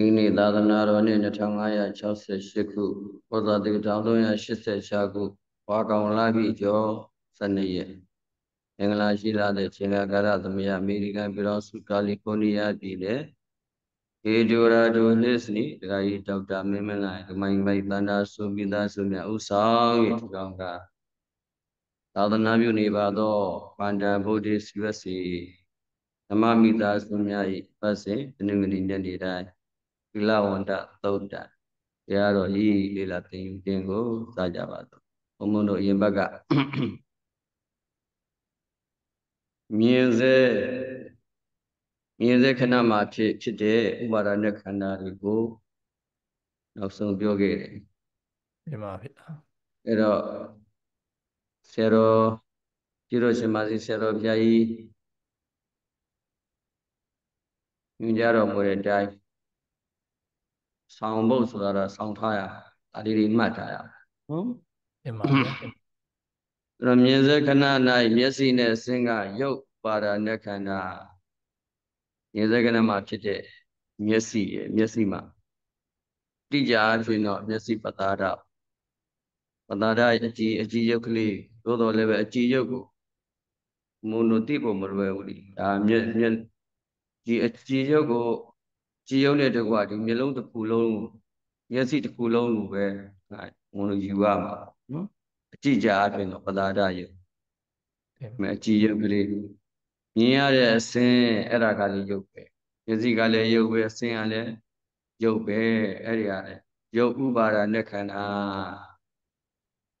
ဒီနေ့သာသနာတော်နှစ်2568ခုဘောဇာတိ1386ခုဝါကောင်လာပြီကျော်12ရက်မင်္ဂလာရှိလာတဲ့ရှင်ကာရသမယအမေရိကန်ပြည်တော်စုကာလီဖိုးနီးယားပြည်နယ်ေဒိုရာဒိုနစ်နီဒကာကြီးဒေါက်တာမင်းမင်းလိုက်ဒမိုင်းမိုက်တန္တာစုမိသားစုများဥဆောင်၍ထူထောင်ကသာသနာပြုနေပါသောပန္တန်ဗုဒ္ဓစီဝစီဓမ္မမိသားစုများ၏ပတ်စဉ်တနင်္ဂနွေနေ့နေ့တိုင်းသီ လဝန္တသုတ်တတရားတော်ဤလေးလာသင်ယူခြင်းကိုစကြပါစို့ဘုံဘုံတို့အရင်ဘက်ကမြင်စေမြင်စေခဏမှာဖြစ်ဖြစ်တဲ့ဥပါဒณะခန္ဓာတွေကိုနောက်ဆုံးပြောခဲ့တယ်မြင်ပါဗျာအဲ့တော့ဆရာတော်ကြည့်လို့ရှင်ပါစီဆရာတော်ဘုရားကြီးညွှန်ကြားတော်မူတဲ့အတိုင်း ဆောင်ဖို့ဆိုတာတော့ဆောင်ထားရဒါလေးတွေမှတ်ထားရနော်အမှန်ပါဗျာအဲ့တော့မြင်စေခဏ၌မျက်စိနဲ့အစင်းကရုပ်ပါဒณะခန္ဓာမြင်စေခဏမှာဖြစ်တဲ့မျက်စိရဲ့မျက်စိမှာတိကြအဖြစ်တော့မျက်စိပတာဒပတာဒအကြည်အကြည်ရုပ်ကလေးသို့တော်လည်းပဲအကြည်ရုပ်ကိုမုံတို့တိဖို့မလွယ်ဘူးလေဒါမျက်မျက်ဒီအကြည်ရုပ်ကို ကြည်ရုံနဲ့တကွာဒီမျိုးလုံးတစ်ခုလုံးမျက်စိတစ်ခုလုံးကိုပဲဝင်လို့ယူရမှာနော်အကြည့်ကြအပြင်တော့ပဒါဒရုပ်မဲ့အကြည့်ရုပ်ကလေးမြင်ရတဲ့အစင်းအဲ့ဒါကလည်းရုပ်ပဲမျက်စိကလည်းရုပ်ပဲအစင်းကလည်းရုပ်ပဲအဲ့ဒီကလည်းရုပ်ဥပါဒနဲ့ခန္ဓာ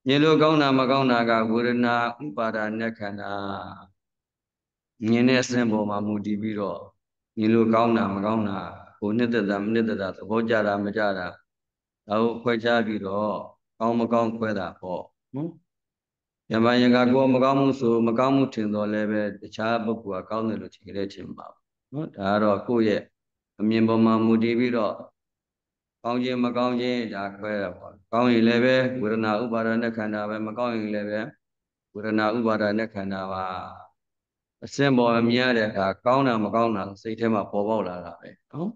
မြင်လို့ကောင်းတာမကောင်းတာကဝေဒနာဥပါဒနဲ့ခန္ဓာမြင်တဲ့အစင်းပေါ်မှာမူတည်ပြီးတော့မြင်လို့ကောင်းတာမကောင်းတာ ကိုနှစ်သက်တာမနှစ်သက်တာသဘောကြတာမကြတာဒါကိုခွဲခြားပြီးတော့ကောင်းမကောင်းခွဲတာပေါ့နော်ယမယင်္ဂကိုမကောင်းမှုဆိုမကောင်းမှုထင်တော်လည်းပဲတခြားပုဂ္ဂိုလ်ကကောင်းတယ်လို့ထင်ကြတဲ့ထင်ပါဘူးနော်ဒါကတော့ကိုယ့်ရဲ့အမြင်ပေါ်မှာမူတည်ပြီးတော့ကောင်းခြင်းမကောင်းခြင်းဒါခွဲတာပေါ့ကောင်းရင်လည်းပဲဝေဒနာဥပါဒနဲ့ခန္ဓာပဲမကောင်းရင်လည်းပဲဝေဒနာဥပါဒနဲ့ခန္ဓာပါအစင်ပေါ်မြင်ရတဲ့အခါကောင်းတာမကောင်းတာစိတ်ထဲမှာပေါ်ပေါက်လာတာပဲနော်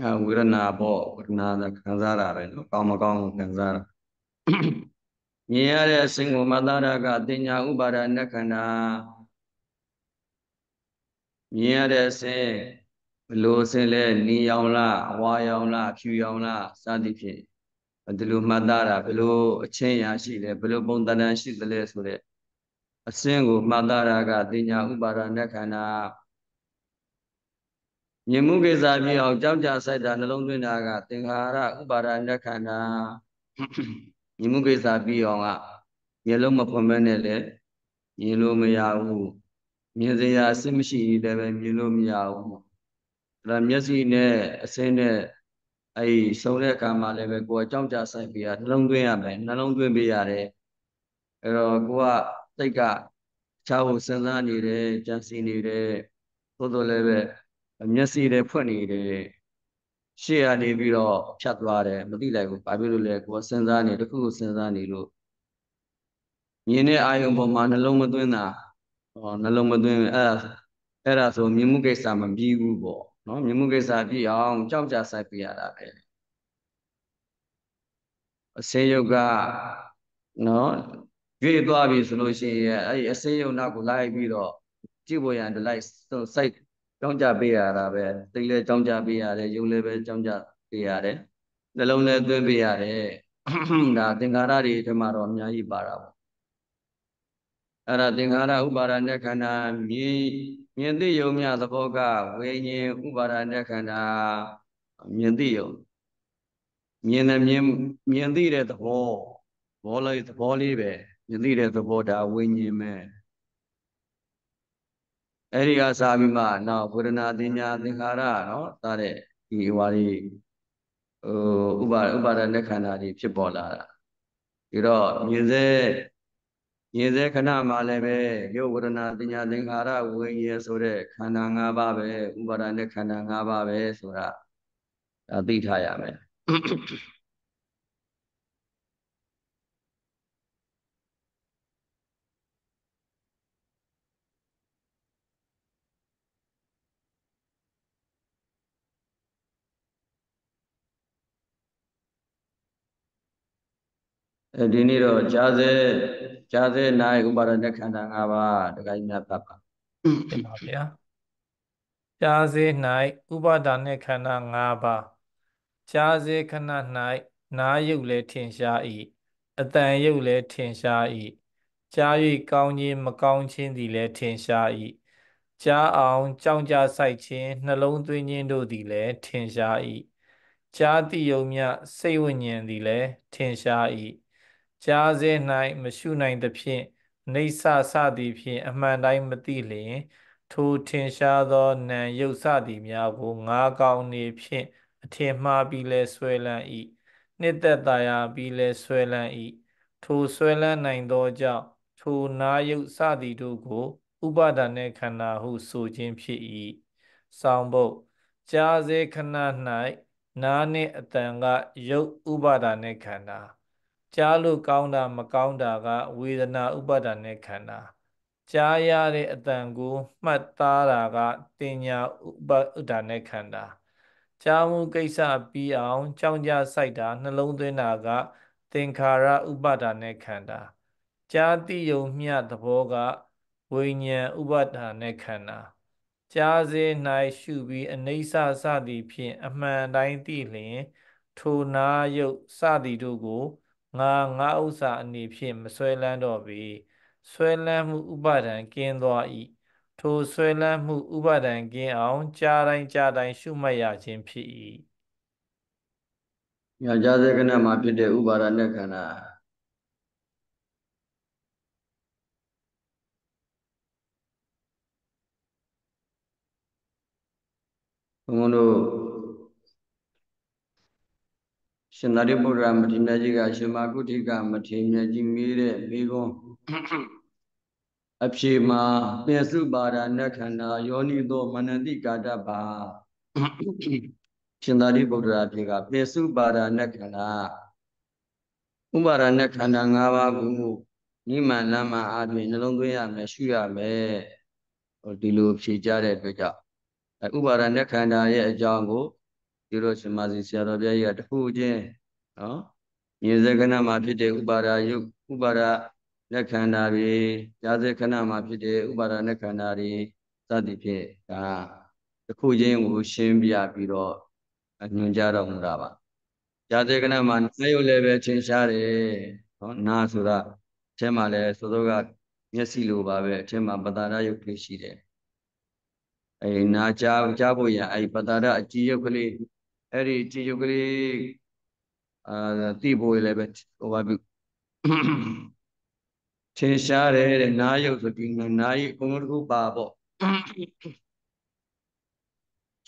အဲဝေဒနာပေါ့ဝေဒနာကခံစားတာပဲနော်ကောင်းမကောင်းခံစားတာမြင်ရတဲ့အစဉ်ကိုမသားရကတင်ညာဥပါဒနာခန္ဓာမြင်ရတဲ့အစဉ်ဘလို့အစဉ်လဲနီရောင်လားအဝါရောင်လားဖြူရောင်လားစသည်ဖြင့်ဒီလိုမှတ်သားတာဘလို့အချင်းရာရှိတယ်ဘလို့ပုံတန်တန်ရှိသလဲဆိုတဲ့အစဉ်ကိုမှတ်သားရကတင်ညာဥပါဒနာခန္ဓာ မြင်မှုကိစ္စပြည့်အောင်ကြောက်ကြဆိုင်တာနှလုံးသွင်းတာကသင်္ခါရဥပါဒณะခန္ဓာမြင်မှုကိစ္စပြည့်အောင်ကမျက်လုံးမဖွင့်မဲနဲ့လည်းမြင်လို့မရဘူးမြင်စရာအစစ်မရှိလည်းပဲမြင်လို့မရဘူးဒါမျက်စိနဲ့အစင်းနဲ့အဲ့ဆုံးတဲ့အခါမှာလည်းပဲကိုယ်အကြောင်းကြဆိုင်ပြရနှလုံးသွင်းရမယ်နှလုံးသွင်းပေးရတယ်အဲ့တော့ကိုကစိတ်ကခြားဖို့စဉ်းစားနေတယ်ကြံစည်နေတယ်သို့တော်လည်းပဲ မျက်စိတွေဖွင့်နေတယ်ရှေ့ကနေပြီးတော့ဖြတ်သွားတယ်မသိလိုက်ဘူးဘာဖြစ်လို့လဲကိုယ်စဉ်းစားနေတခုခုစဉ်းစားနေလို့မြင်တဲ့အာယုံပေါ်မှာနှလုံးမသွင်းတာဟောနှလုံးမသွင်းအဲ့ဒါအဲ့ဒါဆိုမြင်မှုကိစ္စမပြီးဘူးပေါ့နော်မြင်မှုကိစ္စပြီးအောင်ကြောက်ကြဆိုင်ပြရတာပဲအစေယုတ်ကနော်ရွေ့သွားပြီဆိုလို့ရှိရင်အဲ့ဒီအစေယုတ်နောက်ကိုလိုက်ပြီးတော့ကြည့်ဖို့ရန်ဒီလိုက်စိုက် ကြောင်းကြပေးရတာပဲသိလဲကြောင်းကြပေးရတယ်ယုံလည်းပဲကြောင်းကြပေးရတယ်နှလုံးလည်းသွင်းပေးရတယ်ဒါသင်္ခါရတွေဒီမှာတော့အများကြီးပါတာပေါ့အဲ့ဒါသင်္ခါရဥပါဒณะခန္ဓာမြင်မြင်သိယုံမြသဘောကဝိညာဉ်ဥပါဒณะခန္ဓာမြင်သိယုံမြင်တယ်မြင်မြင်သိတဲ့သဘောဘောလေးသဘောလေးပဲမြင်သိတဲ့သဘောဒါဝိညာဉ်ပဲ အဲ့ဒီကစားပြီးမှနောက်ဝေဒနာတင်ညာသင်္ခါရနော်သာတဲ့ဒီဟိုဥပါဥပါဒနဲ့ခန္ဓာတွေဖြစ်ပေါ်လာတာဒီတော့မြင်စေမြင်စေခဏမှလည်းပဲရုပ်ဝေဒနာတင်ညာသင်္ခါရဝိညာဉ်ဆိုတဲ့ခန္ဓာ၅ပါးပဲဥပါဒနဲ့ခန္ဓာ၅ပါးပဲဆိုတာဒါသိထားရမယ် အဲဒီနေ့တော့ဈာစေဈာစေ၌ဥပါဒณะခန္ဓာ၅ပါးတခါကြီးများပတ်ပါတင်ပါဗျာကြားစေ၌ဥပါဒါနှင့်ခန္ဓာ၅ပါးကြားစေခဏ၌နာယုတ်လည်းထင်ရှား၏အတန်ယုတ်လည်းထင်ရှား၏ကြား၍ကောင်းခြင်းမကောင်းခြင်းသည်လည်းထင်ရှား၏ကြားအောင်ကြောင်ကြဆိုင်ခြင်းနှလုံးသွင်းခြင်းတို့သည်လည်းထင်ရှား၏ကြားတိယုံမြစိတ်ဝိညာဉ်သည်လည်းထင်ရှား၏ ကြားစေ၌မရှုနိုင်သဖြင့်နေဆစသည်ဖြင့်အမှန်တိုင်းမသိလျင် ထိုထင်ရှားသောနာယုတ်စသည်များကိုငါးကောင်းနေဖြင့်အထင်မှားပြီးလဲဆွဲလန်း၏နှစ်သက်သာယာပြီးလဲဆွဲလန်း၏ထိုဆွဲလန်းနိုင်သောကြောင့်ထိုနာယုတ်စသည်တို့ကို ဥပါဒณะခန္ဓာဟုဆိုခြင်းဖြစ်၏ဆောင်းပုတ်ကြားစေခဏ၌နာနှင့်အတန်ကယုတ်ဥပါဒณะခန္ဓာ ကြားလို့ကောင်းတာမကောင်းတာက ဝေဒနာဥပါဒာနဲ့ခန္ဓာကြားရတဲ့အတန်ကို မှတ်သားတာကတင်ညာဥပါဒာနဲ့ခန္ဓာကြားမှုကိစ္စပြီးအောင်ကြောင်းကြစိုက်တာနှလုံးသွင်းတာက သင်္ခါရဥပါဒာနဲ့ခန္ဓာကြားသိယုံမျှသဘောကဝိညာဉ်ဥပါဒာနဲ့ခန္ဓာကြားစေ၌ရှုပြီးအနိစ္စစသည်ဖြင့်အမှန်တိုင်းသိလျင် ထိုနာယုတ်စသည်တို့ကို ငါငါဥစ္စာအနေဖြင့်မဆွဲလန်းတော့ပေဆွဲလန်းမှုဥပါဒံကင်းသွား၏ထိုဆွဲလန်းမှုဥပါဒံကင်းအောင်ကြားတိုင်းကြားတိုင်းရှုမှတ်ရခြင်းဖြစ်၏။ညာဈာစေခဏမှာဖြစ်တဲ့ဥပါဒณะခန္ဓာဘုန်းတို့ ရှင်သာရိပုတ္တရာမထေရမြတ်ကြီးကရှင်မာကုဋ္ဌိကမထေရမြတ်ကြီးမေးတဲ့မိကုံးအဖြေမှာပိစုပါဒနခန္ဓာယောနိသောမနတိကာတပါရှင်သာရိပုတ္တရာပြေကပိစုပါဒနခန္ဓာဥပါဒနခန္ဓာ၅ပါးကိုနိမန္နမအားဖြင့်နှလုံးသွင်းရမယ်ရှုရမယ်ဒီလိုဖြေကြတဲ့အတွက်ကြောင့်ဥပါဒနခန္ဓာရဲ့အကြောင်းကို ဒီလိုရှင်မစီဆရာတော်ဘုရားကြီးကတခုချင်းနော်မြင်စကနမှာဖြစ်တဲ့ဥပါဒယုတ်ဥပါဒလက်ခန္ဓာတွေကြားစေခဏမှာဖြစ်တဲ့ဥပါဒလက်ခန္ဓာတွေစသည်ဖြင့်ဒါတခုချင်းကိုရှင်းပြပြီးတော့ညွှန်ကြားတော်မူတာပါကြားစေခဏမှာနာယုတ်လည်းပဲထင်ရှားတယ်နော်နာဆိုတာအထက်မှာလည်းစောစောကမျက်စိလိုပါပဲအထက်မှာပတာရယုတ်ကလေးရှိတယ်အဲနာကြားကြားဖို့ရအဲပတာရအကြည်ယုတ်ကလေး အဲ့ဒီကြည်ယုတ်ကလေးအာတိဖို့လည်းပဲဟိုပါပြီထင်ရှားတယ်တဲ့နာယုတ်ဆိုဒီနာယီအကုန်လုံးတစ်ခုပါပေါ့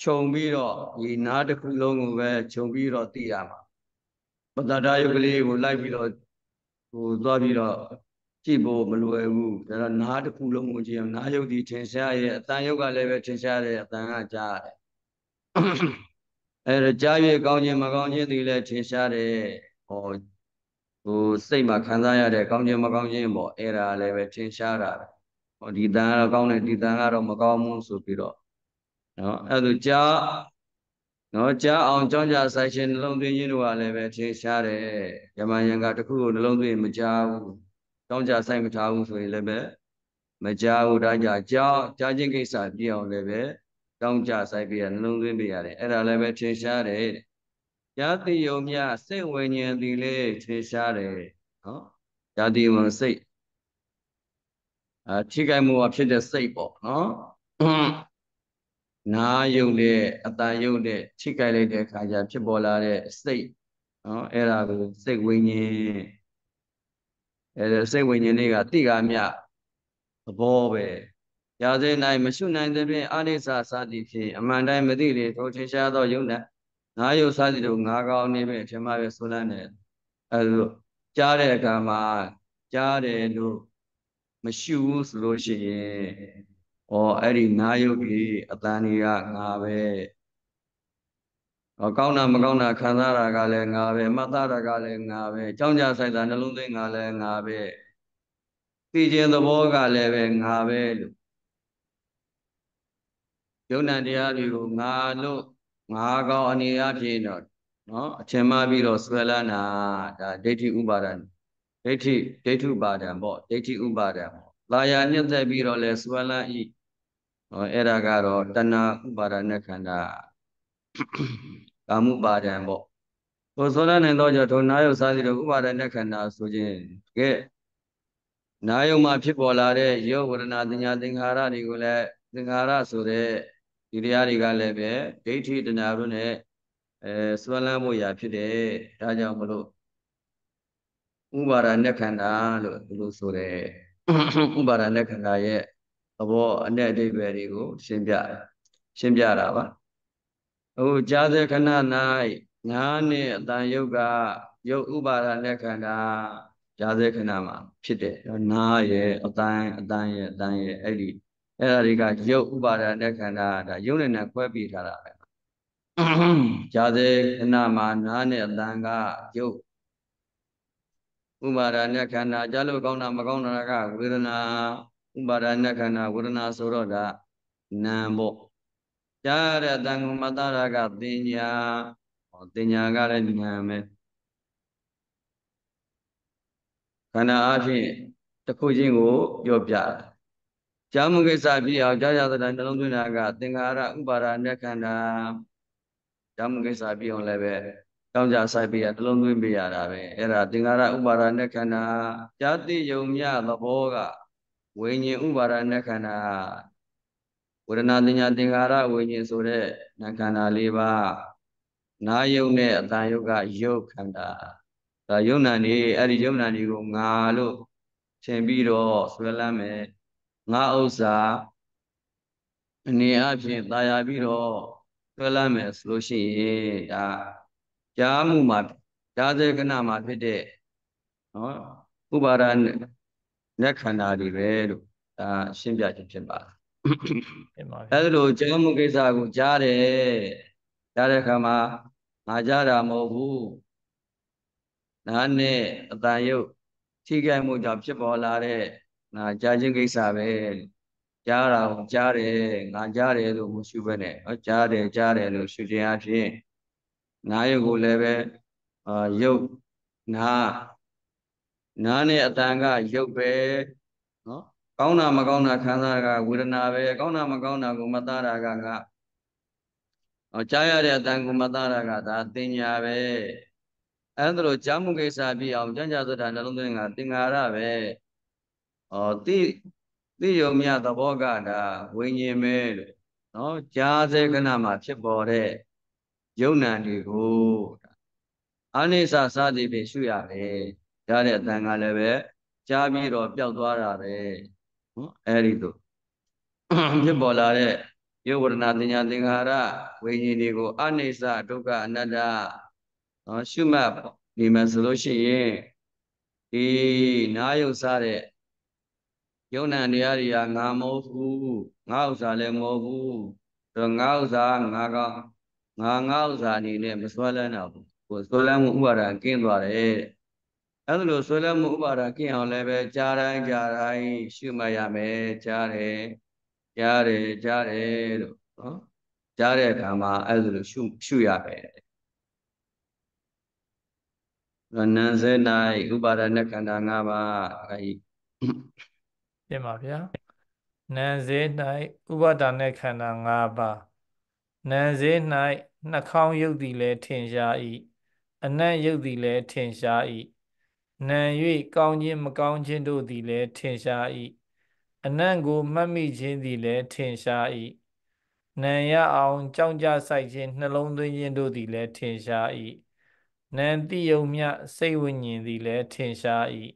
ခြုံပြီးတော့ဒီနားတစ်ခုလုံးကိုပဲခြုံပြီးတော့သိရမှာပတ္တရာယုတ်ကလေးကိုလိုက်ပြီးတော့ဟိုသွားပြီးတော့ကြည့်ဖို့မလွယ်ဘူးဒါတော့နားတစ်ခုလုံးကိုကြည့်အောင်နားယုတ်ဒီထင်ရှားရဲ့အတန်ယုတ်ကလည်းပဲထင်ရှားတယ်အတန်ကကြားတယ် အဲဒါကြား၍ကောင်းခြင်းမကောင်းခြင်းဒီလည်းထင်ရှားတယ်ဟောဟိုစိတ်မှာခံစားရတဲ့ကောင်းခြင်းမကောင်းခြင်းပေါ့အဲ့ဒါလည်းပဲထင်ရှားတာပဲဟောဒီတန်ကတော့ကောင်းတယ်ဒီတန်ကတော့မကောင်းဘူးဆိုပြီးတော့နော်အဲ့ဒါကြားနော်ကြားအောင်ကြောင်းကြဆိုင်ခြင်းနှလုံးသွင်းခြင်းတို့ကလည်းပဲထင်ရှားတယ်ယမယံကတခုကိုနှလုံးသွင်းမကြားဘူးကြောင်းကြဆိုင်မထားဘူးဆိုရင်လည်းပဲမကြားဘူးဒါကြကြားကြားခြင်းကိစ္စပြည့်အောင်လည်းပဲ တောင်းကြဆိုင်ပြရနှလုံးသွင်းပြရတယ်အဲ့ဒါလည်းပဲထင်ရှားတယ်ญาတိယုံမြစိတ်ဝိညာဉ်သည်လေထင်ရှားတယ်နော်ญาတိယုံစိတ်အာထိခိုက်မှုဖြစ်တဲ့စိတ်ပေါ့နော်နာယုံနဲ့အတန်ယုံနဲ့ထိခိုက်လိုက်တဲ့အခါကျဖြစ်ပေါ်လာတဲ့စိတ်နော်အဲ့ဒါကိုစိတ်ဝိညာဉ်အဲ့ဒါစိတ်ဝိညာဉ်လေးကတိကာမြသဘောပဲ ရာဇေ၌မရှုနိုင်သဖြင့်အာနိစ္စစသည်ဖြင့်အမှန်တိုင်းမသိလေထိုထင်ရှားသောယုံနဲ့ငါးယုတ်စသည်တို့ငါးကောင်းနေပဲအထင်မှားပဲဆိုလန်းတယ်အဲလိုကြားတဲ့အခါမှာကြားတယ်လို့မရှုဘူးဆိုလို့ရှိရင်ဩအဲ့ဒီငါးယုတ်ကြီးအတန်ကြီးကငါပဲဟောကောင်းတာမကောင်းတာခံစားတာကလည်းငါပဲမှတ်သားတာကလည်းငါပဲကြောင်းကြဆိုင်တာနှလုံးသွင်းငါလည်းငါပဲသိခြင်းသဘောကလည်းပဲငါပဲလို့ ယုံ nant တရားတွေကိုငါလို့ငါကောင်းအနေအချင်းတော့နော်အထင်မှားပြီးတော့ဆွဲလန်းတာဒါဒိဋ္ဌိဥပါဒံဒိဋ္ဌိဒိဋ္ဌုပါဒံပေါ့ဒိဋ္ဌိဥပါဒံပေါ့လာယာညက်သက်ပြီးတော့လဲစွဲလန်းဤဟောအဲ့ဒါကတော့တဏှာဥပါဒနဲ့ခန္ဓာကာမှုပါဒံပေါ့ဟိုသောလနိုင်တော့ကြောင့်ဒုနာယုတ်စားစီတော့ဥပါဒနဲ့ခန္ဓာဆိုခြင်းတကယ်နာယုံမှာဖြစ်ပေါ်လာတဲ့ယောဝရဏသညာသင်္ခါရတွေကိုလည်းသင်္ခါရဆိုတဲ့ ဒီတရားတွေကလည်းပဲဒိဋ္ဌိတဏှာတို့နဲ့အဲစွဲလန်းဖို့ရာဖြစ်တယ်ဒါကြောင့်မလို့ဥပါဒနဲ့ခန္ဓာလို့ဒီလိုဆိုတယ်ဥပါဒနဲ့ခန္ဓာရဲ့သဘောအ내အဓိပ္ပာယ်တွေကို ရှင်းပြရှင်းပြတာပါအခုကြားတဲ့ခဏ၌ညာနဲ့အတန်ယုတ်ကယုတ်ဥပါဒနဲ့ခန္ဓာကြားတဲ့ခဏမှာဖြစ်တယ်နာရဲ့အတန်အတန်ရဲ့အတန်ရဲ့အဲ့ဒီ အဲ့ဒါတွေကယုတ်ဥပါဒနဲ့ခန္ဓာဒါယုတ်နဲ့နဲ့ခွဲပြီးထားတာပဲကြားတဲ့ခဏမှာနာနဲ့အတန်ကယုတ်ဥပါဒနဲ့ခန္ဓာကြားလို့ကောင်းတာမကောင်းတာကဝေဒနာဥပါဒနဲ့ခန္ဓာဝေဒနာဆိုတော့ဒါနာမ်ပေါ့ကြားတဲ့အတန်ကိုမတရကတင်ညာဟောတင်ညာကလည်းနာမ်ပဲခန္ဓာအဖြစ်တစ်ခုချင်းကိုပြောပြတာ ကြားမှုကိစ္စဖြစ်အောင်ကြားရတဲ့နှလုံးသွင်းတာကသင်္ခါရဥပါဒနဲ့ခန္ဓာကြားမှုကိစ္စဖြစ်အောင်လည်းပဲတောင်းကြဆိုင်ပြရနှလုံးသွင်းပြရတာပဲအဲ့ဒါသင်္ခါရဥပါဒနဲ့ခန္ဓာဇာတိယုံမြသဘောကဝိညာဉ်ဥပါဒနဲ့ခန္ဓာဝေဒနာတင်ညာသင်္ခါရဝိညာဉ်ဆိုတဲ့နာခန္ဓာ၄ပါးနာယုံနဲ့အတန်ယုတ်ကယုတ်ခန္ဓာဒါယုံနာနေအဲ့ဒီယုံနာနေကိုငါလို့ထင်ပြီးတော့ဆွဲလမ်းမယ် ငါဥစ္စာအနေအချင်းตายာပြီးတော့ဆွဲလမ်းမယ်ဆိုလို့ရှိရင်ဒါကြားမှုမှာကြားစေကနာမှာဖြစ်တဲ့နော်ဥပါဒနဲ့ခန္ဓာတွေပဲလို့ဒါရှင်းပြခြင်းဖြစ်ပါတယ်ဖြစ်ပါပြီအဲဒါလိုကြားမှုကိစ္စကိုကြားတယ်ကြားတဲ့အခါမှာငါကြားတာမဟုတ်ဘူးနားနဲ့အတန်ရုပ်ထိခိုက်မှုကြောင့်ဖြစ်ပေါ်လာတဲ့ ငါကြားခြင်းကိစ္စပဲကြားတာကိုကြားတယ်ငါကြားတယ်လို့မရှုဘဲနဲ့ဟောကြားတယ်ကြားတယ်လို့ရှုခြင်းအဖြစ်နားရုပ်ကိုလည်းပဲအာရုပ်နားနားနဲ့အတန်ကရုပ်ပဲနော်ကောင်းတာမကောင်းတာခံစားတာကဝေဒနာပဲကောင်းတာမကောင်းတာကိုမသားတာကကဟောကြားရတဲ့အတန်ကိုမသားတာကဒါတင်ညာပဲအဲ့ဒါလိုကြားမှုကိစ္စပြီးအောင်ကြံ့ကြသောတာနှလုံးသွင်းကသင်္ခါရပဲ ဟောတိတိယုံမြသဘောကဒါဝိညာဉ်ပဲလို့နော်ကြားစေခဏမှာဖြစ်ပေါ်တဲ့ယုံ nant တွေကိုအာနိစ္စစသည်ဖြင့်ရှုရတယ်ကြားတဲ့အတန်ကလည်းပဲကြားပြီးတော့ပျောက်သွားတာပဲနော်အဲ့ဒီတို့ဖြစ်ပေါ်လာတဲ့ယောဝရဏတင်ညာသင်္ခါရဝိညာဉ်တွေကိုအနိစ္စဒုက္ခအနတ္တနော်ရှုမှတ်နေမှဆိုလို့ရှိရင်ဒီနာယုတ်စားတဲ့ ယုံနံတရားတွေကငါမဟုတ်ဘူးငါဥစ္စာလည်းမဟုတ်ဘူးတော့ငါဥစ္စာငါကောင်းငါငါဥစ္စာအနေနဲ့မစွဲလန်းတော့ဘူးကိုစွဲလန်းမှုဥပါဒကင်းသွားတယ်အဲ့ဒါလို့ဆွဲလမ်းမှုဥပါဒကင်းအောင်လည်းပဲကြားတိုင်းကြားတိုင်းရှုမှတ်ရမယ်ကြားတယ်ကြားတယ်ကြားတယ်လို့နော်ကြားတဲ့အခါမှာအဲ့ဒါလို့ရှုရှုရမယ်နံစေ၌ဥပါဒနဲ့ခန္ဓာ၅ပါးအဲဒီ ပြင်ပါဗျာနံစေ၌ဥပါဒနဲ့ခန္ဓာ၅ပါးနံစေ၌နှာခေါင်းယုတ်သည်လည်းထင်ရှား၏အနံ့ယုတ်သည်လည်းထင်ရှား၏နံ၍ကောင်းခြင်းမကောင်းခြင်းတို့သည်လည်းထင်ရှား၏အနံ့ကိုမှတ်မိခြင်းသည်လည်းထင်ရှား၏နံရအောင်ကြောင်းကြဆိုင်ခြင်းနှလုံးသွင်းခြင်းတို့သည်လည်းထင်ရှား၏နံတိယုံမြစိတ်ဝိညာဉ်သည်လည်းထင်ရှား၏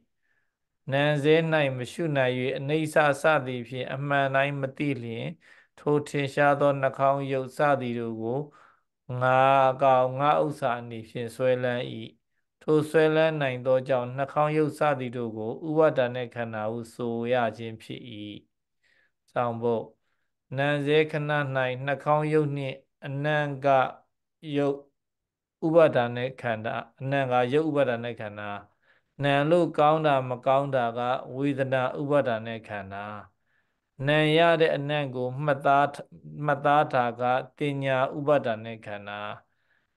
နံစဲ၌မရှုနိုင်၍အနိစ္စစသည်ဖြင့်အမှန်တိုင်းမသိလျင် ထိုထင်ရှားသောနှာခေါင်းယုတ်စသည်တို့ကိုငါကောင်ငါဥစ္စာအနေဖြင့်ဆွဲလန်း၏ထိုဆွဲလန်းနိုင်သောကြောင့်နှာခေါင်းယုတ်စသည်တို့ကိုဥဝတ္တနဲ့ခန္ဓာဟုဆိုရခြင်းဖြစ်၏ဆောင်းဖို့နံစေခဏ၌နှာခေါင်းယုတ်နှင့်အနံကယုတ်ဥပါဒာနဲ့ခန္ဓာအနံကယုတ်ဥပါဒာနဲ့ခန္ဓာ နံလို့ကောင်းတာမကောင်းတာကဝေဒနာဥပါဒာနဲ့ခန္ဓာနံရတဲ့အနံ့ကိုမှတ်သားမှတ်သားတာကတင်ညာဥပါဒာနဲ့ခန္ဓာ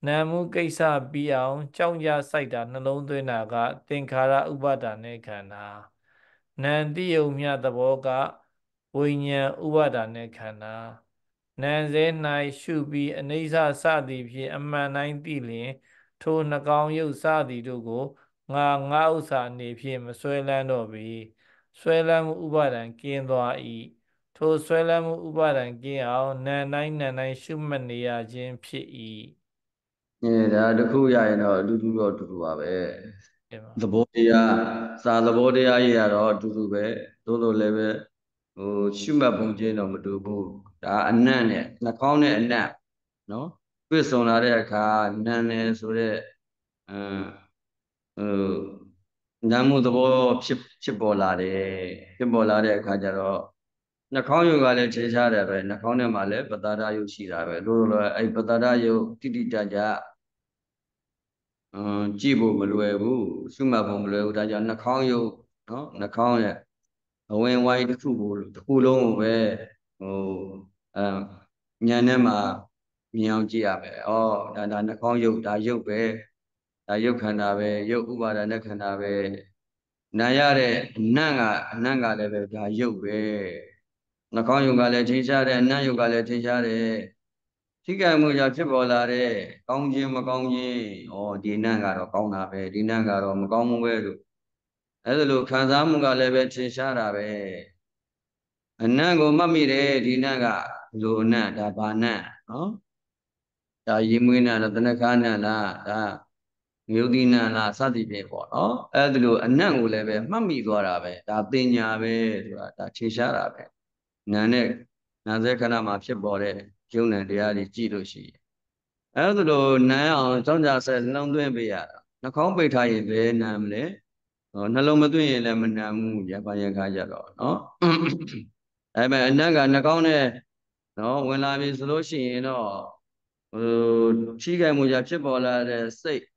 နာမှုကိစ္စပြီးအောင်ကြောင်းကြစိုက်တာနှလုံးသွင်းတာကသင်္ခါရဥပါဒာနဲ့ခန္ဓာနံတိယုံမြသဘောကဝိညာဉ်ဥပါဒာနဲ့ခန္ဓာနံစေ၌ရှုပြီးအနိစ္စစသည်ဖြင့်အမှန်တိုင်းသိလျင် ထိုနှကောင်းရုပ်စသည်တို့ကို ငါငါဥစ္စာအနေဖြင့်မဆွဲလန်းတော့ပြီဆွဲလန်းမှုဥပါဒံကင်းသွား၏ထိုဆွဲလန်းမှုဥပါဒံကင်းအောင်နံတိုင်းနံတိုင်းရှုမှတ်နေရခြင်းဖြစ်၏အဲဒါတခုရရင်တော့အတူတူတော့အတူတူပါပဲသဘောတရားစာသဘောတရားကြီးကတော့အတူတူပဲသို့လို့လည်းပဲဟိုရှုမှတ်ပုံချင်းတော့မတူဘူးဒါအနတ်နဲ့နှာခေါင်းနဲ့အနတ်နော်ပြည့်စုံလာတဲ့အခါနာနယ်ဆိုတဲ့အဲ ဟိုနာမှုသဘောဖြစ်ဖြစ်ပေါ်လာတယ်ဖြစ်ပေါ်လာတဲ့အခါကျတော့နှာခေါင်းယုတ်ကလည်းထင်ရှားတယ်ပဲနှာခေါင်းထဲမှာလည်းပတ္တာရယုတ်ရှိတာပဲလို့လို့အဲ့ပတ္တာရယုတ်တိတိတကြအမ်ကြည့်ဖို့မလွယ်ဘူးရှုမှတ်ဖို့မလွယ်ဘူးဒါကြောင့်နှာခေါင်းယုတ်နော်နှာခေါင်းရဲ့အဝင်ဝိုင်းတစ်ခုကိုတစ်ခုလုံးကိုပဲဟိုအမ်ဉာဏ်ထဲမှာမြင်အောင်ကြည့်ရမယ်။ဩဒါဒါနှာခေါင်းယုတ်ဒါယုတ်ပဲ ဒါယုတ်ခန္ဓာပဲယုတ်ဥပါဒณะခန္ဓာပဲနာရတဲ့အနံ့ကအနံ့ကလည်းပဲဒါယုတ်ပဲနှာခေါင်းယုတ်ကလည်းထင်ရှားတယ်အနံ့ယုတ်ကလည်းထင်ရှားတယ်ထိကံမှုကြောင့်ဖြစ်ပေါ်လာတဲ့ကောင်းခြင်းမကောင်းခြင်းဩဒီနံ့ကတော့ကောင်းတာပဲဒီနံ့ကတော့မကောင်းဘူးပဲလို့အဲ့ဒါလို့ခံစားမှုကလည်းပဲထင်ရှားတာပဲအနံ့ကိုမှတ်မိတယ်ဒီနံ့ကလူအနံ့ဒါဘာနံ့နော်ဒါရေမွေးနံ့လားတနခါနံ့လားဒါ မြို့တိနံ့လားစသည်ဖြင့်ပေါ့နော်အဲ့ဒါလို့အနံ့ကိုလည်းပဲမှတ်မိသွားတာပဲဒါပညာပဲဆိုတာဒါထင်ရှားတာပဲနာနဲ့နာစေခဏမှာဖြစ်ပေါ်တဲ့ကျုံနဲ့တရားတွေကြည့်လို့ရှိရင်အဲ့ဒါလို့နမ်းအောင်ကြောင်းကြဆက်နှလုံးသွင်းပေးရတာနှာခေါင်းပိတ်ထားရင်ဘယ်နမ်းမလဲဟောနှလုံးမသွင်းရင်လည်းမနမ်းဘူးရပါရခါကြတော့နော်အဲ့မဲ့အနံ့ကနှာခေါင်းနဲ့နော်ဝင်လာပြီဆိုလို့ရှိရင်တော့ဟိုထိခိုက်မှုကြဖြစ်ပေါ်လာတဲ့စိတ်အဲ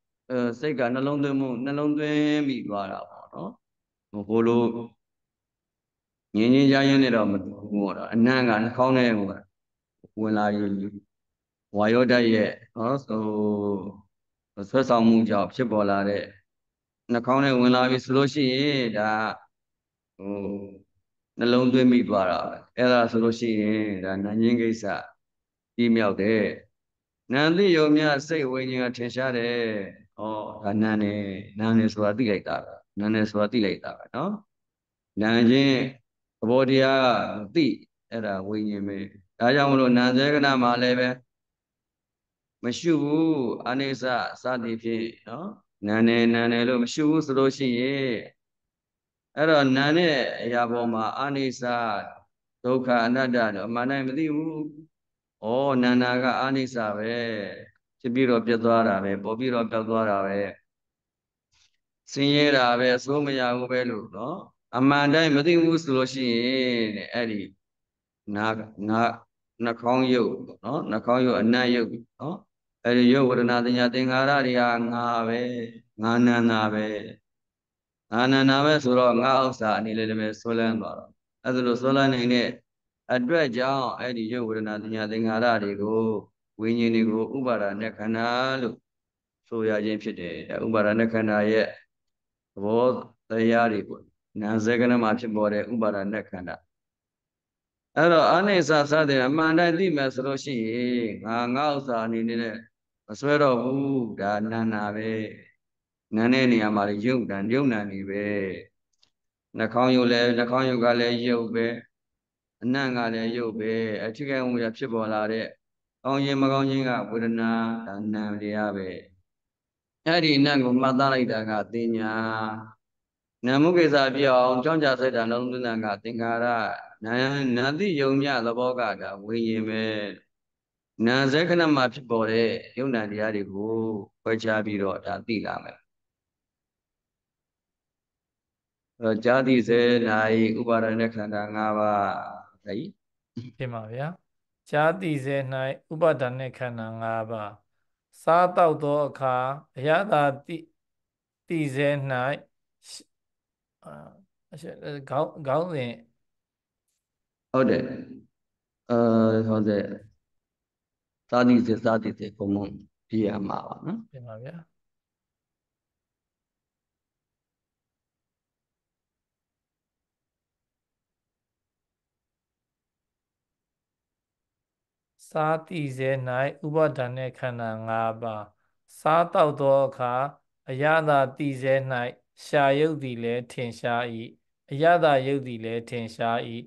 စိတ်ကနှလုံးသွင်းမှုနှလုံးသွင်းပြီးသွားတာပေါ့နော်ဟိုလိုငင်းငင်းကြရင်လည်းတော့မတူဘူးပေါ့နော်အနံ့ကနှာခေါင်းနဲ့ဝင်လာပြီဝါယောဓာတ်ရဲ့နော်ဟိုဆွဲဆောင်မှုကြောင့်ဖြစ်ပေါ်လာတဲ့နှာခေါင်းနဲ့ဝင်လာပြီဆိုလို့ရှိရင်ဒါဟိုနှလုံးသွင်းမိသွားတာအဲ့ဒါဆိုလို့ရှိရင်ဒါနာငင်းကိစ္စပြီးမြောက်တယ်နန္တိယုံမြစိတ်ဝိညာဉ်ကထင်ရှားတယ် ဩဒါနန်းနေနန်းနေဆိုတာသိလိုက်တာပဲနန်းနေဆိုတာသိလိုက်တာပဲနော်နန်းချင်းသဘောတရားကသိအဲ့ဒါဝိညာဉ်ပဲဒါကြောင့်မလို့နန်းစေကနာမှာလည်းပဲမရှိဘူးအနိစ္စစသည်ဖြင့်နော်နန်းနေနန်းနေလို့မရှိဘူးဆိုလို့ရှိရင်အဲ့တော့နာနဲ့အရာပေါ်မှာအနိစ္စဒုက္ခအနတ္တတော့အမှန်တိုင်းမသိဘူး။ဩနာနာကအာနိစ္စပဲ ဖြစ်ပြီးတော့ပြတ်သွားတာပဲပေါ်ပြီးတော့ပြောက်သွားတာပဲဆင်းရဲတာပဲအစိုးမရဘူးပဲလို့နော်အမှန်တိုင်းမသိဘူးဆိုလို့ရှိရင်တဲ့အဲ့ဒီနာနာနှာခေါင်းရုပ်နော်နှာခေါင်းရုပ်အနတ်ရုပ်နော်အဲ့ဒီရုပ်ဝရဏသညာသင်္ခါရတွေဟာငါပဲငါနန္နာပဲငါနန္နာပဲဆိုတော့ငါဥစ္စာအနေနဲ့လည်းဆွဲလန်းသွားတော့အဲ့ဒါလို့ဆွဲလန်းနေတဲ့အတွက်ကြောင့်အဲ့ဒီရုပ်ဝေဒနာသညာသင်္ခါရတွေကို ဝိညာဉ်တွေကိုဥပါဒာနဲ့ခန္ဓာလို့ဆိုရခြင်းဖြစ်တယ်ဥပါဒာနဲ့ခန္ဓာရဲ့သဘောတရားတွေပေါ့နာဇေကနမှာဖြစ်ပေါ်တဲ့ဥပါဒာနဲ့ခန္ဓာအဲ့တော့အနိစ္စစတဲ့အမှန်တိုင်းသိမယ်ဆိုလို့ရှိရင်ငါငါဥစ္စာအနေနဲ့မဆွဲတော့ဘူးဒါနာနာပဲနာတဲ့နေရာမှာရုပ်တန်ရုပ်နာနေပဲနှာခေါင်းယုတ်လည်းနှာခေါင်းယုတ်ကလည်းရုပ်ပဲအနံ့ကလည်းရုပ်ပဲအထိကံဝေဒဖြစ်ပေါ်လာတဲ့ ကောင်းခြင်းမကောင်းခြင်းကဝေဒနာဒါနာတရားပဲအဲ့ဒီအနံ့ကိုမှတ်သားလိုက်တာကတင်ညာနာမှုကိစ္စပြောင်းကြောင်းကြစိတ်ဓာတ်လုံးသွင်းတာကသင်္ခါရနာနာတိယုံညသဘောကဒါဝိညာဉ်ပဲနာဇခဏမှာဖြစ်ပေါ်တဲ့ယုံနာတရားတွေကိုခွဲခြားပြီးတော့ဒါသိလာမယ်အဲဇာတိစေနိုင်ဥပါဒณะခန္ဓာ၅ပါးဒါကြီးဖြစ်ပါဗျာ ဈာတိစေ၌ဥပါဒณะခန္ဓာ၅ပါးစားတောက်သောအခါအယတာတိတိစေ၌အရှခေါင်းခေါင်းစဉ်ဟုတ်တယ်အဲဟုတ်တယ်သာတိစေသာတိစေကိုမပြရမှာပါနော်ပြန်ပါဗျာ စားတိစေ၌ဥပါဒာနှင့်ခန္ဓာ၅ပါးစားတောက်သောအခါအယတာတိစေ၌ရှာယုတ်သည်လည်းထင်ရှား၏အယတာယုတ်သည်လည်းထင်ရှား၏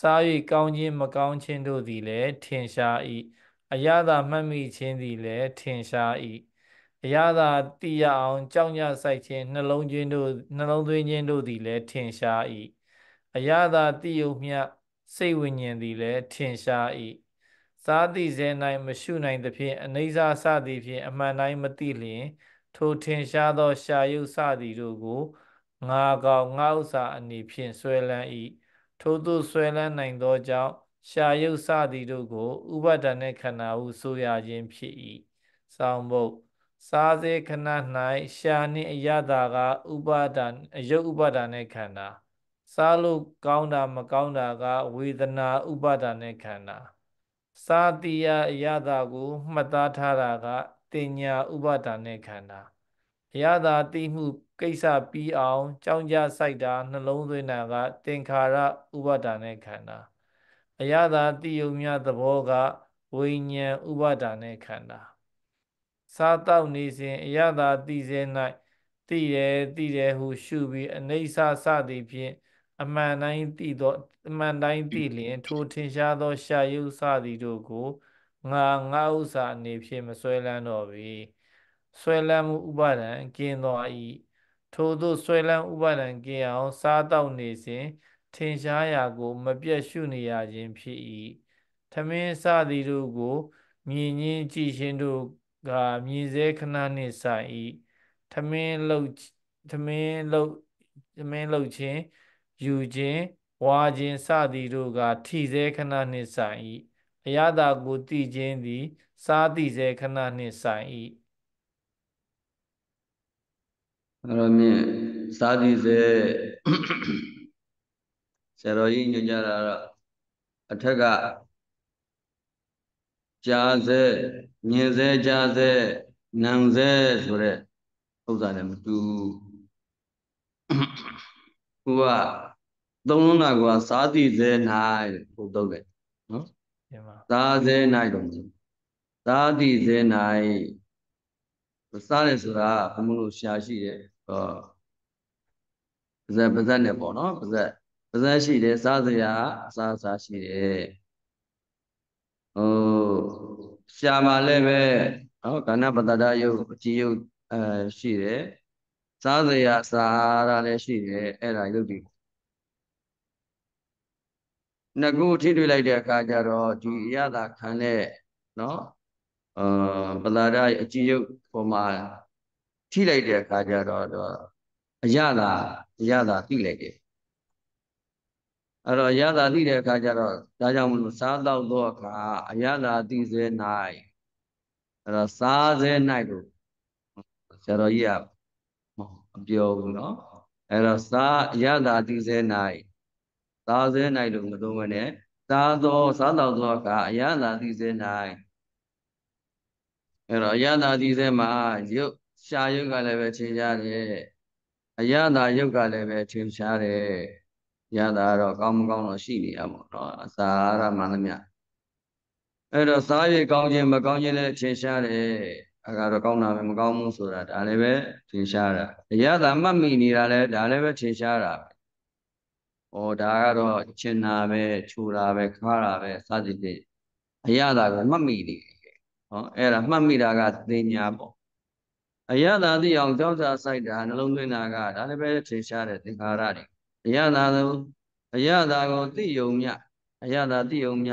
စား၍ကောင်းခြင်းမကောင်းခြင်းတို့သည်လည်းထင်ရှား၏အယတာမှတ်မိခြင်းသည်လည်းထင်ရှား၏အယတာတိရအောင်ကြောက်ညစိုက်ခြင်းနှလုံးသွင်းတို့နှလုံးသွင်းခြင်းတို့သည်လည်းထင်ရှား၏အယတာတိယုမြစိတ်ဝိညာဉ်သည်လည်းထင်ရှား၏စား သည့်စဲ၌မရှုနိုင်သဖြင့်အနိစ္စစသည်ဖြင့်အမှန်တိုင်းမသိလျင် ထိုထင်ရှားသောရှာယုစသည်တို့ကိုငါကောင်ငါဥစ္စာအနေဖြင့်ဆွဲလန်း၏ထိုသို့ဆွဲလန်းနိုင်သောကြောင့်ရှာယုစသည်တို့ကို ဥပါဒณะခန္ဓာဟုဆိုရခြင်းဖြစ်၏စောင်းဘုတ်စားစေခဏ၌ရှာနှင့်အရတာက ဥပါဒအယုတ်ဥပါဒณะခန္ဓာစားလို့ကောင်းတာမကောင်းတာက ဝေဒနာဥပါဒณะခန္ဓာ စာတိယအယတာကိုမှတ်သားထားတာကတင်ညာဥပါဒာနဲ့ခန္ဓာအယတာတိမှုကိစ္စပြီးအောင်ကြောင်းကြဆိုင်တာနှလုံးသွင်းတာကတင်္ခါရဥပါဒာနဲ့ခန္ဓာအယတာတိယုံမြသဘောကဝိညာဉ်ဥပါဒာနဲ့ခန္ဓာစားတော့နေစဉ်အယတာတိစေ၌တိတယ်တိတယ်ဟုရှုပြီးအနိစ္စစသည်ဖြင့် အမှန်တိုင်းသိသောအမှန်တိုင်းသိလျင်ထိုထင်ရှားသောရှာယုစသည်တို့ကိုငါငါဥစ္စာအနေဖြင့်မဆွဲလန်းတော့ပေဆွဲလန်းမှုဥပါဒံကင်းသွား၏ထို့သောဆွဲလန်းဥပါဒံကင်းအောင် စားတောက်နေစဉ်ထင်ရှားရာကို မပြတ်ရှုနေရခြင်းဖြစ်၏ထမင်းစသည်တို့ကိုမြင်ရင်းကြည်ရှင်တို့ကမြည်စေခဏနှင့်ဆိုင်၏ထမင်းလှုပ်ထမင်းလှုပ်ထမင်းလှုပ်ခြင်း ယူခြင်းဝါခြင်းစသည်တို့ကထိစေခဏနှင့်ဆိုင်၏အယတာကိုတည်ခြင်းသည် စားတည်စေခဏနှင့်ဆိုင်၏အဲ့တော့မြင်စားသည်စေဆရာတော်ကြီးညွှန်ကြတာတော့အထက်ကကြားစေမြင်စေကြားစေနံစေဆိုတဲ့ဥစ္စာနဲ့မတူဘူးက သုံးလုံးတာကစားသည်စေ၌ကိုသုံးတယ်နော်စားစေ၌တော့စားသည်စေ၌စားတယ်ဆိုတာဘုမလို့ရှာရှိတယ်ဟောပါဇက်ပါဇက်နဲ့ပေါ့နော်ပါဇက်ပါဇက်ရှိတယ်စားစရာအစားအစာရှိတယ်ဟိုရှာမှာလည်းပဲဟောကဏ္ဍပတ္တယုတ်အကြည်ယုတ်အဲရှိတယ်စားစရာစာရလည်းရှိတယ်အဲ့ဒါယုတ်ဒီ နှစ်ခုထိတွေ့လိုက်တဲ့အခါကျတော့ဒီအရသာခံတဲ့နော်အာပလာဒအကြည်ယုတ်ပုံမှာထိလိုက်တဲ့အခါကျတော့အရသာအရသာသိလိုက်တယ်အဲ့တော့ရသာသိတဲ့အခါကျတော့ဒါကြောင့်မလို့စားတော့သောအခါအရသာသိစေ၌အဲ့တော့စားစေ၌လို့ဆရာတော်ကြီးကမပြောဘူးเนาะအဲ့တော့စားအရသာသိစေ၌ စားစေ၌လို့မသုံးမနဲ့စားသောစားတော့သောအခါအရသာသိစေ၌အဲ့တော့အရသာသိစေမှာရုပ်ရှာရုပ်ကလည်းပဲထင်ရှားတယ်အရသာရုပ်ကလည်းပဲထင်ရှားတယ်ရတာတော့ကောင်းမကောင်းတော့ရှိနေရမို့တော့အစာရမှန်သမျှအဲ့တော့စားရည်ကောင်းခြင်းမကောင်းခြင်းလည်းထင်ရှားတယ်အကတော့ကောင်းတာပဲမကောင်းဘူးဆိုတာဒါလည်းပဲထင်ရှားတာအရသာမှတ်မိနေတာလည်းဒါလည်းပဲထင်ရှားတာပဲ ဩဒါကတော့ချင်တာပဲခြူတာပဲခါတာပဲစသဖြင့်အရသာကမှတ်မိနေတယ်ဟောအဲ့ဒါမှတ်မိတာကသိညာပေါ့အရသာသိအောင်ကြောက်စားစိုက်တာနှလုံးသွင်းတာကဒါလည်းပဲထင်ရှားတဲ့သင်္ခါရတွေအရသာသောအရသာကိုသိယုံမြအရသာသိယုံမြ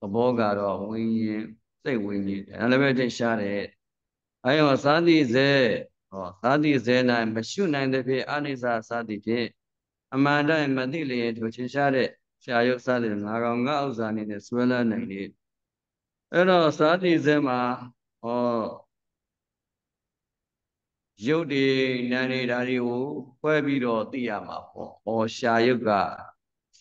သဘောကတော့ဝိညာဉ်စိတ်ဝိညာဉ်ဒါလည်းပဲသိရှားတယ်အဲရောသာတိစေဟောသာတိစေ၌မရှုနိုင်တဲ့ဖြင့်အနိစ္စသာတိဖြင့် အမှန်တိုင်းမသိလျင်ထိုချင်းရှားတဲ့ရှားရုပ်စားတဲ့ငါကောင်ငါဥစ္စာနေနဲ့ဆွဲလန်းနိုင်တယ်အဲ့တော့သာတိစေမှာဟောရုပ်တွေနာနေဓာတွေကိုခွဲပြီးတော့သိရမှာပေါ့။ဩရှာရုပ်က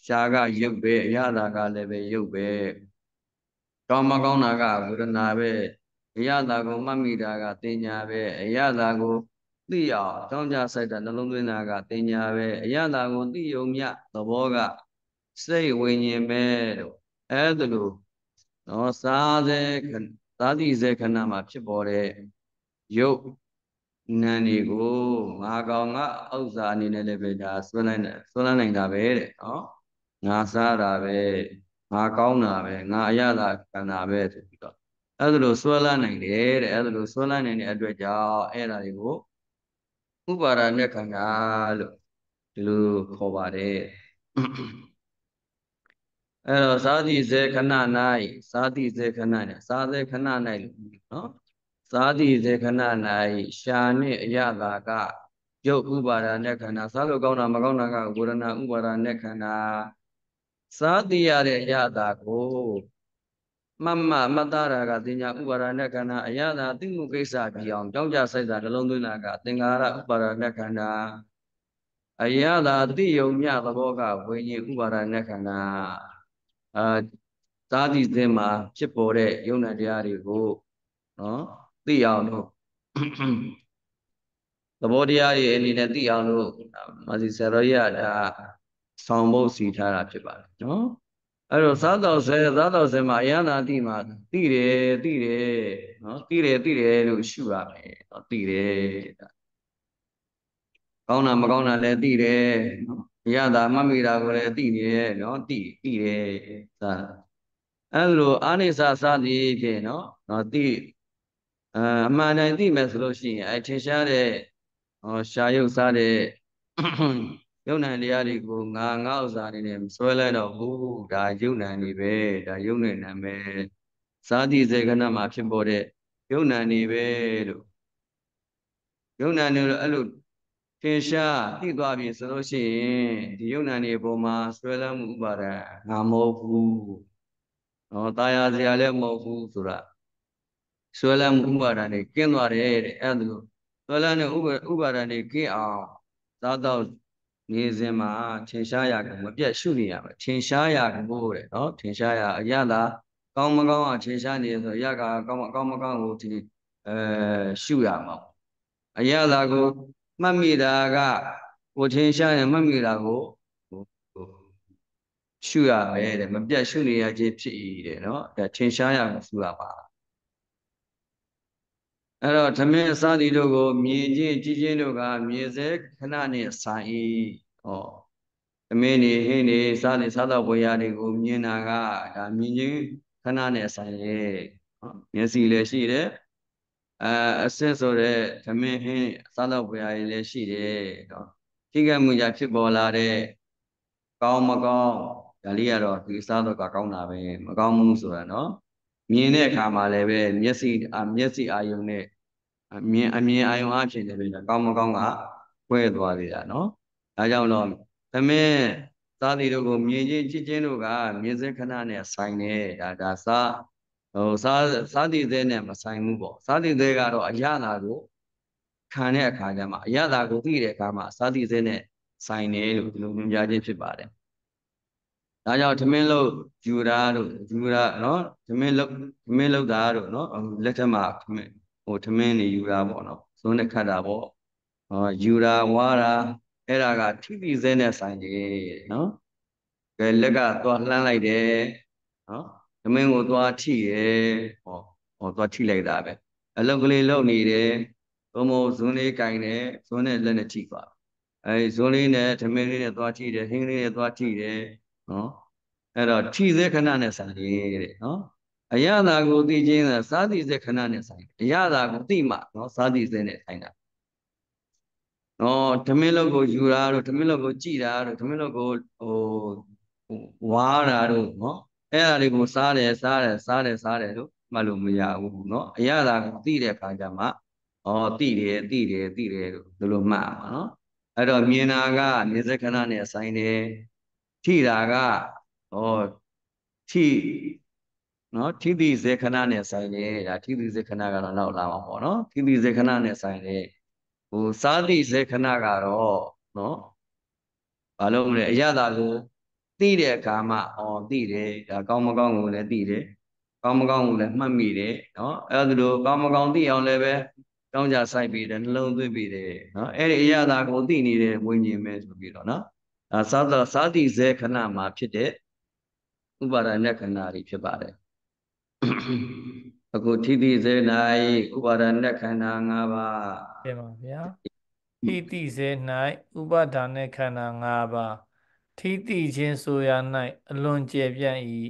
ရှာကရုပ်ပဲအရသာကလည်းပဲရုပ်ပဲ။ကောင်းမကောင်းတာကဝေဒနာပဲအရသာကိုမှတ်မိတာကတင်ညာပဲအရသာကို သိအောင်ကြောင်းကြစိုက်တာနှလုံးသွင်းတာကတင်ညာပဲအရသာကိုသိယုံမြသဘောကစိတ်ဝိညာဉ်ပဲလို့အဲ့ဒါလို့နော်စားစေသာတိစေခဏမှာဖြစ်ပေါ်တဲ့ယုတ်နံတွေကိုငါကောင်ငါဥစ္စာအနေနဲ့လည်းပဲဒါဆွနိုင်ဆွနိုင်နိုင်တာပဲတဲ့နော်ငါစားတာပဲငါကောင်းတာပဲငါအရသာကံတာပဲဆိုပြီးတော့အဲ့ဒါလိုဆွဲလန်းနိုင်တယ်တဲ့အဲ့ဒါလိုဆွဲလန်းနိုင်တဲ့အတွက်ကြောင့်အဲ့ဒါတွေကို ဥပါဒနဲ့ခန္ဓာလို့ဒီလိုခေါ်ပါတယ်အဲ့တော့သာတိစေခဏ၌သာတိစေခဏ၌သာသေခဏ၌လို့နော်သာတိစေခဏ၌ရှာနှင့်အရသာကရုပ်ဥပါဒနဲ့ခန္ဓာသာလို့ကောင်းတာမကောင်းတာကဝေဒနာဥပါဒနဲ့ခန္ဓာသာတိရတဲ့အရသာကို မမမတ္တရာကတင်ညာဥပါဒနဲ့ခန္ဓာအရသာသိမှုကိစ္စပြောင်းကြောင်းကြစိုက်တာနှလုံးသွင်းတာကသင်္ခါရဥပါဒနဲ့ခန္ဓာအရသာသိယုံမြသဘောကဝိညာဉ်ဥပါဒနဲ့ခန္ဓာအာသာတိသင်မှာဖြစ်ပေါ်တဲ့ယုံနာတရားတွေကိုနော်သိအောင်လို့သဘောတရားတွေအနေနဲ့သိအောင်လို့မာစီဆရာရဒါဆောင်ဖို့စီထားတာဖြစ်ပါတယ်နော် အဲ့တော့သာတော်ဆဲသာတော်ဆဲမှာအယန္တာတိမှာသိတယ်သိတယ်နော်သိတယ်သိတယ်လို့ရှုရမယ်နော်သိတယ်ကောင်းတာမကောင်းတာလည်းသိတယ်နော်ရတာမမိတာကိုလည်းသိနေတယ်နော်သိသိတယ်သာအဲ့လိုအာနိစ္စစသည်ဖြင့်နော်နော်သိအမှန်တိုင်းသိမယ်ဆိုလို့ရှိရင်အဲထင်ရှားတဲ့ဟောရှားရုပ်စားတဲ့ ယုံနံတရားတွေကိုငါငါဥစ္စာတွေနဲ့ဆွဲလိုက်တော့ဘူးဒါယုံနံတွေပဲဒါယုံနဲ့နာမည်ဇာတိစေခဏမှာဖြစ်ပေါ်တဲ့ယုံနံတွေပဲလို့ယုံနံတွေအဲ့လိုထင်ရှားသိသွားပြီဆိုလို့ရှိရင်ဒီယုံနံတွေပေါ်မှာဆွဲလမ်းမှုဥပါဒံငါမဟုတ်ဘူး။ဟောတာယာစရာလည်းမဟုတ်ဘူးဆိုတာဆွဲလမ်းမှုဥပါဒံတွေကင်းသွားတယ်တဲ့အဲ့ဒါလို့ဆွဲလမ်းတဲ့ဥပါဒံတွေကင်းအောင်သာတော့ နေစဉ်မှာထင်ရှားရကမပြတ်ရှုနေရမယ်ထင်ရှားရကမို့တဲ့နော်ထင်ရှားရအရသာကောင်းမကောင်းအောင်ထင်ရှားနေဆိုရကကောင်းမကောင်းမကောင်းကိုဒီအဲရှုရမှာအရသာကိုမှတ်မိတာကကိုထင်ရှားရင်မှတ်မိတာကိုရှုရမယ်တဲ့မပြတ်ရှုနေရခြင်းဖြစ်၏တဲ့နော်ဒါထင်ရှားရမှာရှုရပါ အဲ့တော့သမင်းအစသည်တို့ကို မြင်ခြင်းကြည်ခြင်းတို့ကမြင်စေခဏနဲ့ဆိုင်၏ဟောသမင်းနေဟင်းနေစားနေစားတော့ဘွေရတွေကိုမြင်တာကဒါမြင်ခြင်းခဏနဲ့ဆိုင်ရဲ့ဟောမျက်စိလည်းရှိတယ်အဲအစစ်ဆိုတဲ့သမင်းဟင်းစားတော့ဘွေရတွေလည်းရှိတယ်တော့ထိကမှုကြဖြစ်ပေါ်လာတဲ့ကောင်းမကောင်းဒါလေးကတော့ဒီစားတော့ကကောင်းတာပဲမကောင်းဘူးဆိုတာနော် မြင်တဲ့အခါမှာလည်းပဲမျက်စိမျက်စိအာယုံနဲ့အမြင်အမြင်အာယုံအဖြစ်လည်းပဲကောင်းမကောင်းကကွဲသွားသေးတာနော်ဒါကြောင့်တော့သမင်းသာတိတို့ကိုမြင်ချင်းချစ်ချင်းတို့ကမြင်စခဏနဲ့ဆိုင်တယ်ဒါဒါသာဟိုသာသာတိသေးနဲ့မဆိုင်ဘူးပေါ့သာတိသေးကတော့အရသာကိုခံတဲ့အခါကျမှအရသာကိုသိတဲ့အခါမှာသာတိသေးနဲ့ဆိုင်တယ်လို့ဒီလိုမြင်ကြခြင်းဖြစ်ပါတယ် ဒါကြောင့်သမင်းလို့ယူတာတို့ယူတာနော်သမင်းလို့သမင်းလို့တာတို့နော်လက်ထက်မှာသမင်းဟိုသမင်းနေယူတာပေါ့နော်ဇုံးနဲ့ခတ်တာပေါ့ဟောယူတာဝါတာအဲ့ဒါကထိတိစဲနဲ့ဆိုင်တယ်နော်ကဲလက်ကသွားလှမ်းလိုက်တယ်နော်သမင်းကိုသွားထိတယ်ဟောဟောသွားထိလိုက်တာပဲအလုတ်ကလေးလုံနေတယ်ဘုံဘုံဇုံးလေးကင်တယ်ဇုံးနဲ့လက်နဲ့ထိသွားအဲဇုံးလေးနဲ့သမင်းလေးနဲ့သွားထိတယ်ဟင်းလေးနဲ့သွားထိတယ် နော်အဲ့တော့ထိစေခဏနဲ့ဆိုင်တယ်တဲ့နော်အရသာကိုသိခြင်းကသာတိစေခဏနဲ့ဆိုင်အရသာကိုသိမှနော်သာတိစေနဲ့ဆိုင်တာနော်ဓမင်းလောက်ကိုယူတာတို့ဓမင်းလောက်ကိုကြည်တာတို့ဓမင်းလောက်ကိုဟိုဝါတာတို့နော်အဲ့ဒါတွေကိုစားတယ်စားတယ်စားတယ်စားတယ်လို့မှတ်လို့မရဘူးနော်အရသာကိုသိတဲ့အခါကျမှဩသိတယ်သိတယ်သိတယ်လို့ဒီလိုမှတ်ပါနော်အဲ့တော့မြင်တာကမြင်စခဏနဲ့ဆိုင်တယ် ထိတာကဩထိနော်ထိတိဇေခဏနဲ့ဆိုင်တယ်ဒါထိတိဇေခဏကတော့နောက်လာမှာပေါ့နော်ထိတိဇေခဏနဲ့ဆိုင်တယ်ဟိုစာတိဇေခဏကတော့နော်ဘာလို့လဲအရသာကိုသိတဲ့အခါမှာဩသိတယ်ဒါကောင်းမကောင်းကိုလည်းသိတယ်ကောင်းမကောင်းကိုလည်းမှတ်မိတယ်နော်အဲ့ဒါလိုကောင်းမကောင်းသိအောင်လည်းပဲတောင်းကြဆိုင်ပြီးတယ်နှလုံးသွင်းပြီးတယ်နော်အဲ့ဒီအရာသာကိုသိနေတဲ့ဝိညာဉ်ပဲဆိုပြီးတော့နော် အဲသာသာသာတိဇေခဏမှာဖြစ်တဲ့ဥပါဒณะခဏတွေဖြစ်ပါတယ်အခုထိတိဇေ၌ဥပါဒณะခန္ဓာ၅ပါးပြန်ပါဗျာထိတိဇေ၌ဥပါဒณะခန္ဓာ၅ပါးထိတိခြင်းဆိုရ၌အလွန်ကျေပြန့်၏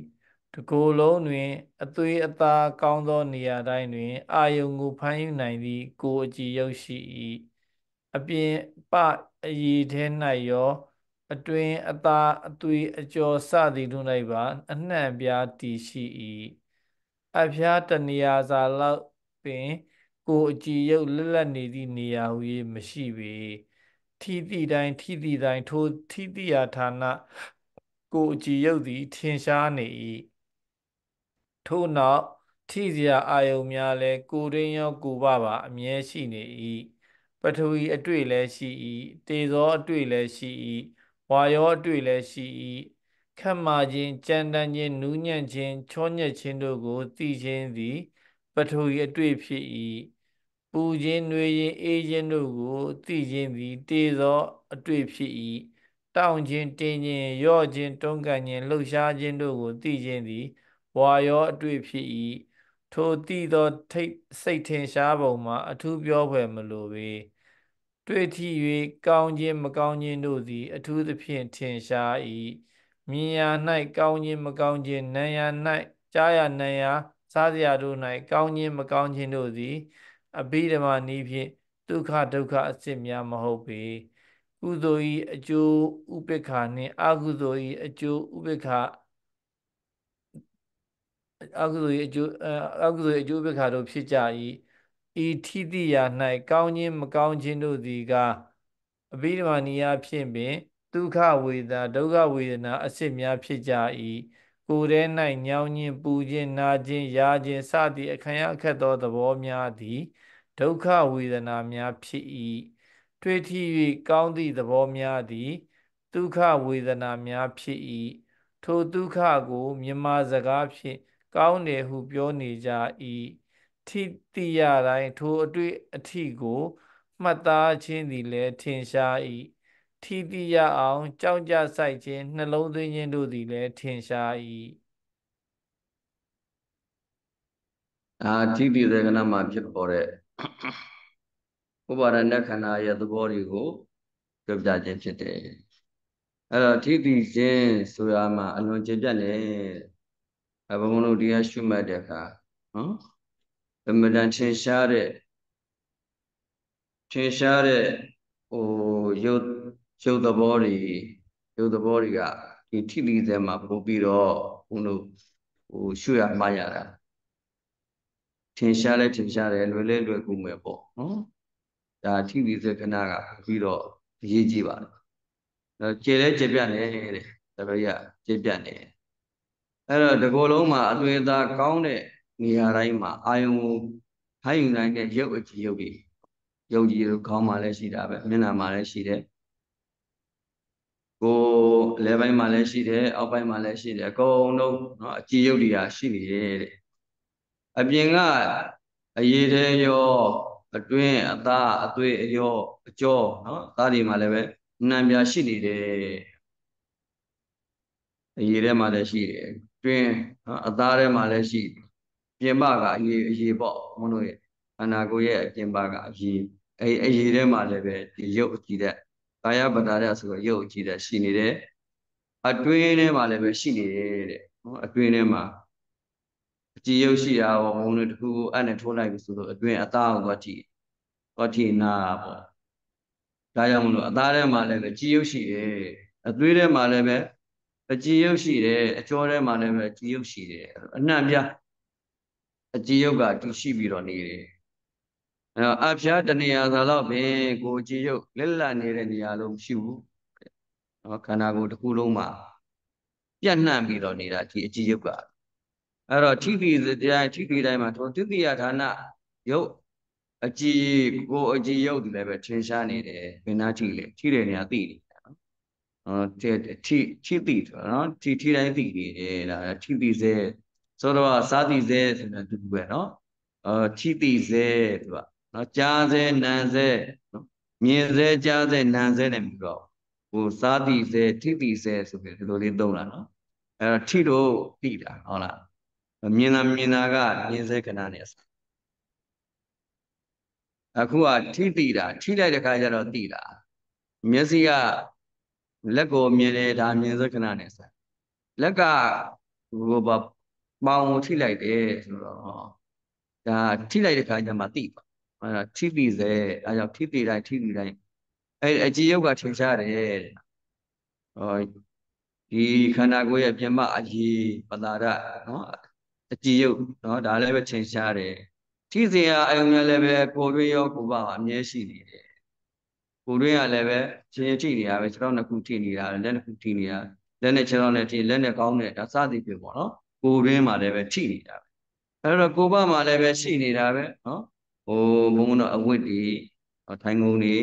တကိုယ်လုံးတွင် အသွေးအသားကောင်းသောနေရာတိုင်းတွင် အာယုံကိုဖမ်းယူနိုင်သည့်ကိုယ်အကြည်ရုပ်ရှိ၏အပြင်ပအည်ထဲ၌ရော အတွင်အသားအသွေးအကျော်စသည်တို့၌ပါအနှံ့ပြားတည်ရှိ၏အဖျားတနေရာစာလောက်ပင် ကိုအကြည်ရုပ်လက်လက်နေသည့်နေရာဟူ၍မရှိပေထိတိတိုင်းထိတိတိုင်းထိုထိတိယာဌာနကိုအကြည်ရုပ်သည်ထင်ရှားနေ၏ထို့နောက်ထိစရာအာယုံများလည်းကိုရင်းရောကိုပါပါအမြဲရှိနေ၏ပထဝီအတွေ့လည်းရှိ၏တေဇောအတွေ့လည်းရှိ၏ ဝါယောအတွေ့လည်းရှိ၏ခက်မာခြင်းကြမ်းတမ်းခြင်းနူးညံ့ခြင်းချောညက်ခြင်းတို့ကိုသိခြင်းသည် ပထဝီအတွေ့ဖြစ်၏ပူခြင်းနှွေးခြင်းအေးခြင်းတို့ကိုသိခြင်းသည်တေဇောအတွေ့ဖြစ်၏တောင့်ခြင်းတင်းခြင်းရော့ခြင်းတွန်းကန်ခြင်းလှုပ်ရှားခြင်းတို့ကိုသိခြင်းသည်ဝါရောအတွေ့ဖြစ်၏ထိုသိသောထိတ်စိတ်ထင်ရှားပုံမှာအထူးပြောဖွယ်မလိုပေ တွေ့ထီ၍ကောင်းခြင်းမကောင်းခြင်းတို့သည် အထူးသဖြင့်ထင်ရှား၏မြင်ရ၌ကောင်းခြင်းမကောင်းခြင်းနာရ၌ကြားရနာရစားစရာတို့၌ကောင်းခြင်းမကောင်းခြင်းတို့သည်အဘိဓမ္မာနည်းဖြင့်ဒုက္ခဒုက္ခအစစ်များမဟုတ်ပေကုသိုလ်၏အကျိုးဥပိ္ပခာနှင့်အကုသိုလ်၏အကျိုးဥပိ္ပခာအကုသိုလ်၏အကျိုးအကုသိုလ်၏အကျိုးဥပိ္ပခာတို့ဖြစ်ကြ၏ ဤထိတိယာ၌ကောင်းခြင်းမကောင်းခြင်းတို့သည်ကအဘိဓမ္မာနိယဖြင့်ပင်ဒုက္ခဝေဒနာဒုက္ခဝေဒနာအစစ်များဖြစ်ကြ၏ကိုယ်ထဲ၌ညောင်းခြင်းပူခြင်းနာခြင်းရာခြင်းစသည့်အခမ်းအခက်သောသဘောများသည်ဒုက္ခဝေဒနာများဖြစ်၏တွေ့ထီ၍ကောင်းသည့်သဘောများသည်ဒုက္ခဝေဒနာများဖြစ်၏ထိုဒုက္ခကိုမြမစကားဖြင့်ကောင်းတယ်ဟုပြောနေကြ၏ ထိတိရတိုင်းထိုအတွေ့အထိကိုမှတ်သားခြင်းသည်လည်းထင်ရှား၏ထိတိရအောင်ကြောက်ကြဆိုင်ခြင်းနှလုံးသွင်းခြင်းတို့သည်လည်းထင်ရှား၏အာထိတိသေကနာမှာဖြစ်ပေါ်တဲ့ဥပါဒณะခန္ဓာရဲ့သဘောတွေကိုပြောပြခြင်းဖြစ်တယ်အဲ့တော့ထိတိခြင်းဆိုရမှာအလွန်ကျပြတ်နေအဘုံတို့တရားရှုမှတ်တဲ့အခါနော် အမှန်တန်ထင်ရှားတဲ့ထင်ရှားတဲ့ဟိုရုပ်ရုပ်သဘောတွေရုပ်သဘောတွေကဒီထိတိစဲမှာပို့ပြီးတော့ဘုံတို့ဟိုရှုရမှရတာထင်ရှားလဲထင်ရှားတယ်လွယ်လဲလွယ်ကူမယ်ပေါ့နော်ဒါထိတိစဲခဏကပြီးတော့အရေးကြီးပါတယ်ကျေလဲကျေပြတ်နေတဲ့တပည့်ရကျေပြတ်နေအဲ့တော့ဒီကိုယ်လုံးမှာအသွေးသားကောင်းတဲ့ နေရာတိုင်းမှာအာယုံကိုထိုင်ယူနိုင်တဲ့ရုပ်အကြည့်ရုပ်တွေရုပ်ကြည့်ရုပ်ခေါင်းမှာလည်းရှိတာပဲမျက်နှာမှာလည်းရှိတယ်ကိုယ်အလဲပိုင်းမှာလည်းရှိတယ်အောက်ပိုင်းမှာလည်းရှိတယ်အကုန်လုံးเนาะအကြည့်ရုပ်တွေကရှိနေတယ်တဲ့အပြင်ကအရေးတဲ့ရောအတွင်းအသားအသွေးအရောအကြောเนาะသားတွေမှာလည်းပဲနံပြရှိနေတယ်အရေးထဲမှာလည်းရှိတယ်တွင်းအသားထဲမှာလည်းရှိ ပြင်ပကအရေးအရေးပေါ့မလို့ရဲ့ခန္ဓာကိုယ်ရဲ့အပြင်ပကအရေးအဲအရေးထဲမှာလည်းပဲဒီရုပ်အကြည့်တဲ့ကာယပဒါရဆိုတော့ရုပ်အကြည့်တဲ့ရှိနေတယ်အတွင်းထဲမှာလည်းပဲရှိနေတယ်တဲ့နော်အတွင်းထဲမှာအကြည့်ရုပ်ရှိတာပေါ့ဘုံတို့တခုအဲ့နဲ့ထိုးလိုက်ပြီဆိုတော့အတွင်းအသားကိုသွားကြည့်သွားကြည့်နာပေါ့ဒါကြောင့်မလို့အသားထဲမှာလည်းပဲကြည်ရုပ်ရှိတယ်အသွေးထဲမှာလည်းပဲအကြည်ရုပ်ရှိတယ်အကျောထဲမှာလည်းပဲအကြည်ရုပ်ရှိတယ်အနှံ့ပြ အကြည်ရုပ်ကတည်ရှိပြီးတော့နေတယ်အဲတော့အဖျားတနေရာသာတော့ပင်ကိုအကြည်ရုပ်လက်လက်နေတဲ့နေရာလုံးမရှိဘူးနော်ခန္ဓာကိုယ်တစ်ခုလုံးမှာပြန့်နှံ့ပြီးတော့နေတာဒီအကြည်ရုပ်ကအဲ့တော့ထိတိတရားထိတိတိုင်းမှာသောတတိယဌာနရုပ်အကြည်ကိုအကြည်ရုပ်ဒီလည်းပဲထင်ရှားနေတယ်ဘယ်နာထိလဲထိတဲ့နေရာသိတယ်နော်ထိထိထိသိတယ်နော်ထိထိတိုင်းသိနေတယ်ဒါထိသိစေ ဆိုတော့စာတိစေဆိုတဲ့တူပဲเนาะအာထိတိစေသူကเนาะကြားစေနာစေเนาะမြင်စေကြားစေနာစေနဲ့ပြီးတော့ဟိုစာတိစေထိတိစေဆိုပြီးဒီလိုလေးသုံးတာเนาะအဲတော့ထိတော့တိတာဟုတ်လားမြင်တာမြင်တာကမြင်စေခဏနဲ့အခုကထိတိတာထိလိုက်တဲ့ခါကျတော့တိတာမျက်စိကလက်ကိုမြင်တယ်ဒါမြင်စေခဏနဲ့ဆက်လက်ကဟိုဘာ ပေါင်ကိုထိလိုက်တယ်ဆိုတော့ဒါထိလိုက်တဲ့ခါကျမှသိပါအဲဒါထိတိစေအဲကြောင့်ထိတိတိုင်းထိတိတိုင်းအဲအကြည်ယုတ်ကထင်ရှားတယ်တဲ့ဟောဒီခန္ဓာကိုယ်ရဲ့ပြမအရေးပတာရနော်အကြည်ယုတ်နော်ဒါလည်းပဲထင်ရှားတယ်ထိစရာအယုံများလည်းပဲကိုယ်တွင်းရောကိုယ်ပါအမြဲရှိနေတယ်ကိုယ်တွင်းကလည်းပဲရှင်ထိနေတာပဲခြေထောက်နှစ်ခုထိနေတာလက်နှစ်ခုထိနေတာလက်နဲ့ခြေထောက်နဲ့ထိလက်နဲ့ကောင်းနဲ့ဒါစသည်ဖြစ်ပေါ့နော် ကိုယ်တွင်းမှာလည်းပဲထိနေတာပဲအဲ့တော့ကိုယ်ပါမှာလည်းပဲရှိနေတာပဲနော်ဟိုဘုံဘုံတော့အဝတ်တွေထိုင်ကုန်တွေ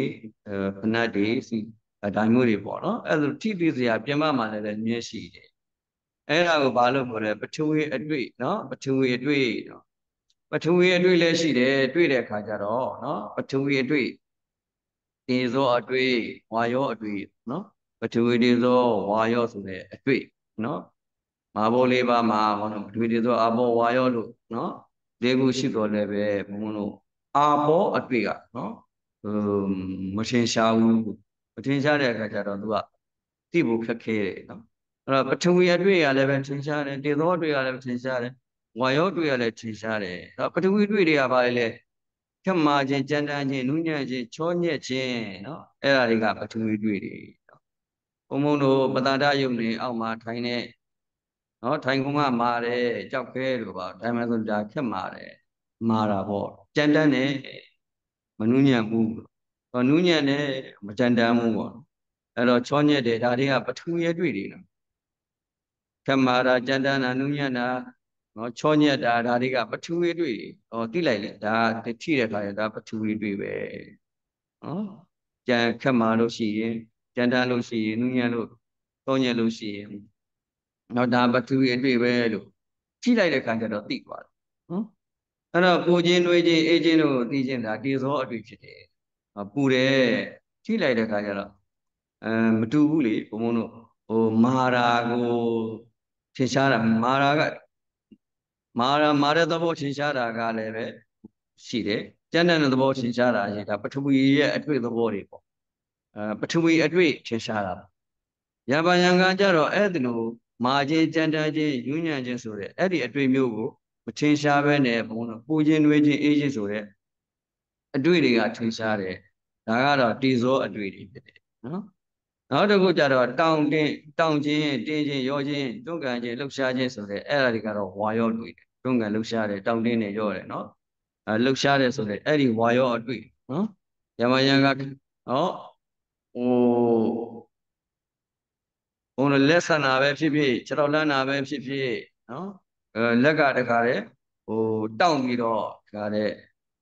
အဲဖနတ်တွေစီအတိုင်းမျိုးတွေပေါ့နော်အဲ့လိုထိတိစရာပြင်မမှာလည်းမြဲရှိတယ်အဲ့ဒါကိုဘာလို့ခေါ်လဲပထဝီအတွေ့နော်ပထဝီအတွေ့နော်ပထဝီအတွေ့လည်းရှိတယ်တွေ့တဲ့အခါကျတော့နော်ပထဝီအတွေ့တေဇောအတွေ့ဝါယောအတွေ့နော်ပထဝီတေဇောဝါယောဆိုတဲ့အတွေ့နော် မာဘောလေးပါမှာဟောနော်ပထဝီတေဇောအဘောဝါယောလို့နော်လေးခုရှိတော်လည်းပဲဘုံဘုံတို့အာဘောအတွေ့ကနော်ဟိုမထင်ရှားဘူးမထင်ရှားတဲ့အခါကျတော့သူကသိဖို့ခက်ခဲတယ်နော်အဲ့တော့ပထဝီအတွေ့ရလည်းပဲထင်ရှားတယ်တေဇောအတွေ့ရလည်းထင်ရှားတယ်ဝါယောတွေ့ရလည်းထင်ရှားတယ်အဲ့ပထဝီတွေ့တွေကဘာလဲလဲခက်မာခြင်းကြမ်းတမ်းခြင်းနူးညံ့ခြင်းချောညက်ခြင်းနော်အဲ့ဒါတွေကပထဝီတွေ့တွေနော်ဘုံဘုံတို့ပတာဒယုံနေအောက်မှာထိုင်နေ နော်ထိုင်ခုံကမာတယ်ကြောက်ခဲလို့ပါဒါမှမဟုတ်ဒါခက်မာတယ်မာတာပေါ့ကြမ်းတမ်းတယ်မနူးညံ့ဘူးဟောနူးညံ့တယ်မကြမ်းတမ်းဘူးပေါ့အဲ့တော့ချောညက်တယ်ဒါတွေကပထဝီတွေ့တွေနော်ခက်မာတာကြမ်းတမ်းတာနူးညံ့တာနော်ချောညက်တာဒါတွေကပထဝီတွေ့ဟောသိလိုက်လေဒါထိတဲ့ခါကျဒါပထဝီတွေ့ပဲနော်ကြံခက်မာလို့ရှိရင်ကြမ်းတမ်းလို့ရှိရင်နူးညံ့လို့ချောညက်လို့ရှိရင် နော်ဒါပထဝီအတွေ့ပဲလို့ထိလိုက်တဲ့ခါကျတော့သိသွားတယ်နော်အဲ့တော့ပူခြင်းနှွေးခြင်းအေးခြင်းတို့သိခြင်းဒါတေဇောအတွေ့ဖြစ်တယ်ပူတယ်ထိလိုက်တဲ့ခါကျတော့အဲမတူဘူးလေဘုံဘုံတို့ဟိုမာရာကိုထင်ရှားတာမာရာကမာရာမာတဲ့သဘောထင်ရှားတာကလည်းပဲရှိတယ်ကျန်တဲ့သဘောထင်ရှားတာရှိဒါပထဝီရဲ့အတွေ့သဘောတွေပေါ့အဲပထဝီအတွေ့ထင်ရှားတာရပါယံကကြတော့အဲ့ဒီလို မာခြင်းကြံတန်းခြင်းညဉ့်ညံ့ခြင်းဆိုတဲ့အဲ့ဒီအတွေ့မျိုးကိုမထင်ရှားပဲနဲ့ဘုံတော့ပူခြင်းနှွေးခြင်းအေးခြင်းဆိုတဲ့အတွေ့တွေကထင်ရှားတယ်ဒါကတော့တေဇောအတွေ့တွေဖြစ်တယ်နော်နောက်တစ်ခုကျတော့တောင်တင်းတောင်ခြင်းတင်းခြင်းရောခြင်းတွန်းကန်ခြင်းလှုပ်ရှားခြင်းဆိုတဲ့အဲ့ဒါတွေကတော့ဝါရောတွေ့တယ်တွန်းကန်လှုပ်ရှားတယ်တောင်တင်းနဲ့ရောတယ်နော်အဲလှုပ်ရှားတယ်ဆိုတဲ့အဲ့ဒီဝါရောအတွေ့နော်ယမယံကဟောဟို ဘုံလက်ဆန္နာပဲဖြစ်ဖြစ်ခြေတော်လန်းနာပဲဖြစ်ဖြစ်နော်အဲလက်ကတခါလေဟိုတောင့်ပြီးတော့တခါလေ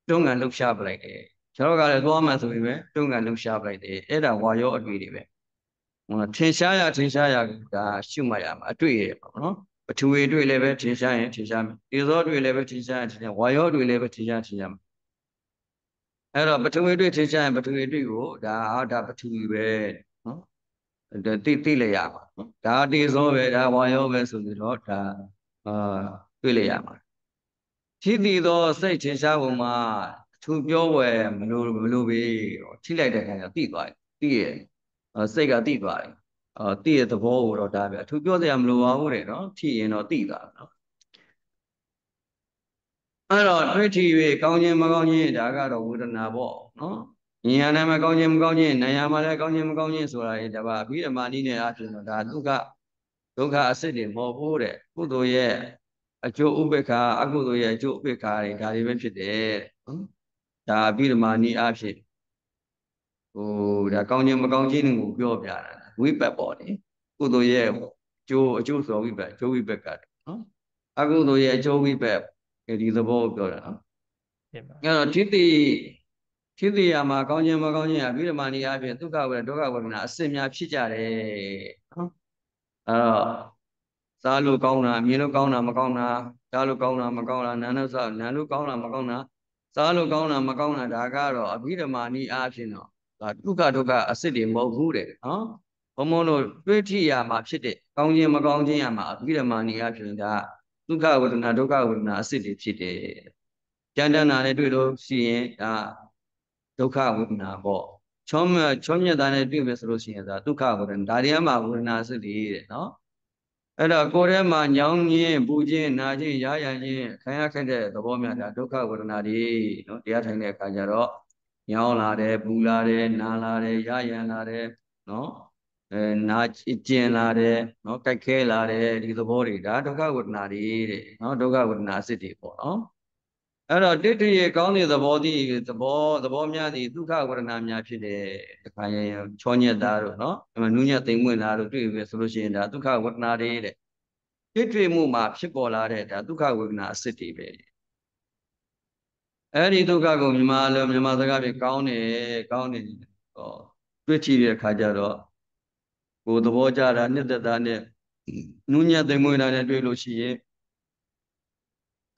တွန်းကန်လှုပ်ရှားပလိုက်တယ်ကျွန်တော်ကလည်းသွားမှဆိုပြီးပဲတွန်းကန်လှုပ်ရှားပလိုက်တယ်အဲ့ဒါဝါရောအတွေ့တွေပဲဟိုထင်ရှားရထင်ရှားရဒါရှုမှတ်ရမှာအတွေ့ရပေါ့နော်ပထဝီတွေ့လည်းပဲထင်ရှားရင်ထင်ရှားမယ်တေဇောတွေ့လည်းပဲထင်ရှားရင်ထင်ရှားဝါရောတွေ့လည်းပဲထင်ရှားထင်ရှားမယ်အဲ့တော့ပထဝီတွေ့ထင်ရှားရင်ပထဝီတွေ့ကိုဒါဒါပထဝီပဲနော် သိသိလိုက်ရမှာနော်ဒါတေဇောပဲဒါဝါရောပဲဆိုပြီးတော့ဒါအာတွေ့လိုက်ရမှာဖြစ်တည်သောစိတ်ထင်ရှားပုံမှာသူပြောဝယ်မလို့မလို့ပဲထိလိုက်တဲ့ခါကျသိသွားတယ်သိရဲ့စိတ်ကသိသွားတယ်အာသိရဲ့သဘောကိုတော့ဒါပဲအထူးပြောစရာမလိုပါဘူးတဲ့နော်ထိရင်တော့သိတာနော်အဲ့တော့တွေ့ထီ၍ကောင်းခြင်းမကောင်းခြင်းဒါကတော့ဝေဒနာပေါ့နော် ဉာဏ်နဲ့မကောင်းခြင်းမကောင်းခြင်းနာယမှာလည်းကောင်းခြင်းမကောင်းခြင်းဆိုတာလေဒါပါအဘိဓမ္မာနည်းနဲ့အပြင်တော့ဒါဒုက္ခဒုက္ခအစစ်တွေမဟုတ်ဘူးတဲ့ကုသိုလ်ရဲ့အကျိုးဥပေက္ခအကုသိုလ်ရဲ့အကျိုးဥပေက္ခတွေဒါတွေပဲဖြစ်တယ်နော်ဒါအဘိဓမ္မာနည်းအဖြစ်ဟိုဒါကောင်းခြင်းမကောင်းခြင်းကိုပြောပြတာဝိပတ်ပေါ့လေကုသိုလ်ရဲ့အကျိုးအကျိုးဆိုဝိပတ်အကျိုးဝိပတ်ကနော်အကုသိုလ်ရဲ့အကျိုးဝိပတ်ဒီသဘောကိုပြောတာနော်အဲ့တော့ထိတိ ဖြစ်သေးရမှာကောင်းခြင်းမကောင်းခြင်းအဘိဓမ္မာနည်းအပြင်ဒုက္ခဝေဒဒုက္ခဝေဒနာအစစ်များဖြစ်ကြတယ်နော်အဲ့တော့စားလို့ကောင်းတာမြင်လို့ကောင်းတာမကောင်းတာကြားလို့ကောင်းတာမကောင်းတာနားလို့စားနားလို့ကောင်းတာမကောင်းတာစားလို့ကောင်းတာမကောင်းတာဒါကတော့အဘိဓမ္မာနည်းအားဖြင့်တော့ဒါဒုက္ခဒုက္ခအစစ်တွေမဟုတ်ဘူးတဲ့နော်ဘုံဘုံတို့တွေးထိရမှာဖြစ်တဲ့ကောင်းခြင်းမကောင်းခြင်းရမှာအဘိဓမ္မာနည်းအားဖြင့်ဒါဒုက္ခဝေဒနာဒုက္ခဝေဒနာအစစ်တွေဖြစ်တယ်ကြမ်းတမ်းတာနဲ့တွေ့လို့ရှိရင်ဒါ ဒုက္ခဝေဒနာပေါ့ချောမြချောမြတ်တာနဲ့တွေ့မယ်ဆိုလို့ရှိရင်ဒါဒုက္ခဝေဒနာဒါတွေကမှဝေဒနာအစစ်တွေတဲ့နော်အဲ့တော့ကိုယ်ထဲမှာညောင်းခြင်းပူခြင်းနာခြင်းရရခြင်းခံရခဲ့တဲ့သဘောများဒါဒုက္ခဝေဒနာတွေနော်တရားထိုင်တဲ့အခါကျတော့ညောင်းလာတယ်ပူလာတယ်နာလာတယ်ရရလာတယ်နော်အဲနာကျင်လာတယ်နော်ကြိုက်ခဲလာတယ်ဒီသဘောတွေဒါဒုက္ခဝေဒနာတွေတဲ့နော်ဒုက္ခဝေဒနာအစစ်တွေပေါ့နော် အဲ့တော့တိတ္တိရေကောင်းတဲ့သဘောသည်သဘောသဘောများသည်ဒုက္ခဝေဒနာများဖြစ်တယ်တခါရင်ချောညက်သားတို့နော်နူးညက်သိမ်မွေ့သားတို့တွေ့ပြီဆိုလို့ရှိရင်ဒါဒုက္ခဝေဒနာတွေတဲ့တွေ့တွေ့မှုမှာဖြစ်ပေါ်လာတဲ့ဒါဒုက္ခဝေဒနာအစစ်တွေပဲအဲ့ဒီဒုက္ခကိုမြန်မာလိုမြန်မာစကားပြေကောင်းတယ်ကောင်းတယ်ဟောတွေ့ကြည့်တဲ့အခါကျတော့ကိုယ်သဘောကြတာနှစ်သက်တာနဲ့နူးညက်သိမ်မွေ့တာနဲ့တွေ့လို့ရှိရင်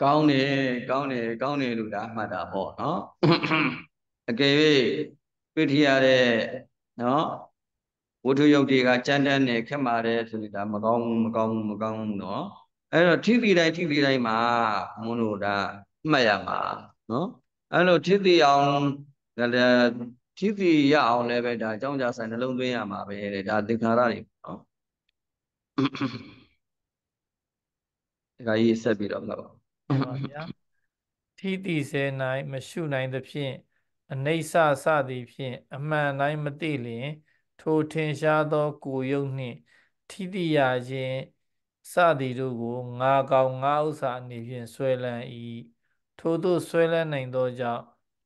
ကောင်းတယ်ကောင်းတယ်ကောင်းတယ်လို့ဒါမှတ်တာပေါ့နော်အကယ်၍တွေ့ထရတဲ့နော်ဝတ္ထုယုတ်တွေကကြမ်းတမ်းနေခက်ပါတယ်ဆိုရင်ဒါမကောင်းဘူးမကောင်းဘူးမကောင်းဘူးနော်အဲ့တော့ထိတိတိုင်းထိတိတိုင်းမှာမုန်းလို့ဒါမှတ်ရမှာနော်အဲ့လိုထိတိအောင်ထိတိရအောင်လည်းပဲဒါအကြောင်းကြဆိုင်နှလုံးသွင်းရမှာပဲတဲ့ဒါသင်္ခါရတွေနော်ဒါကြီးဆက်ပြီးတော့မှတ်ပါ ပါဗျာထိတိစေနိုင်မရှုနိုင်သဖြင့်အနိစ္စစသည်ဖြင့်အမှန်တိုင်းမသိလျင် ထိုထင်ရှားသောကိုယ်ယုတ်နှင့်ထိတိယခြင်းစသည်တို့ကိုငါကောင်ငါဥစ္စာအနေဖြင့်ဆွဲလန်း၏ထို့သို့ဆွဲလန်းနိုင်သောကြောင့်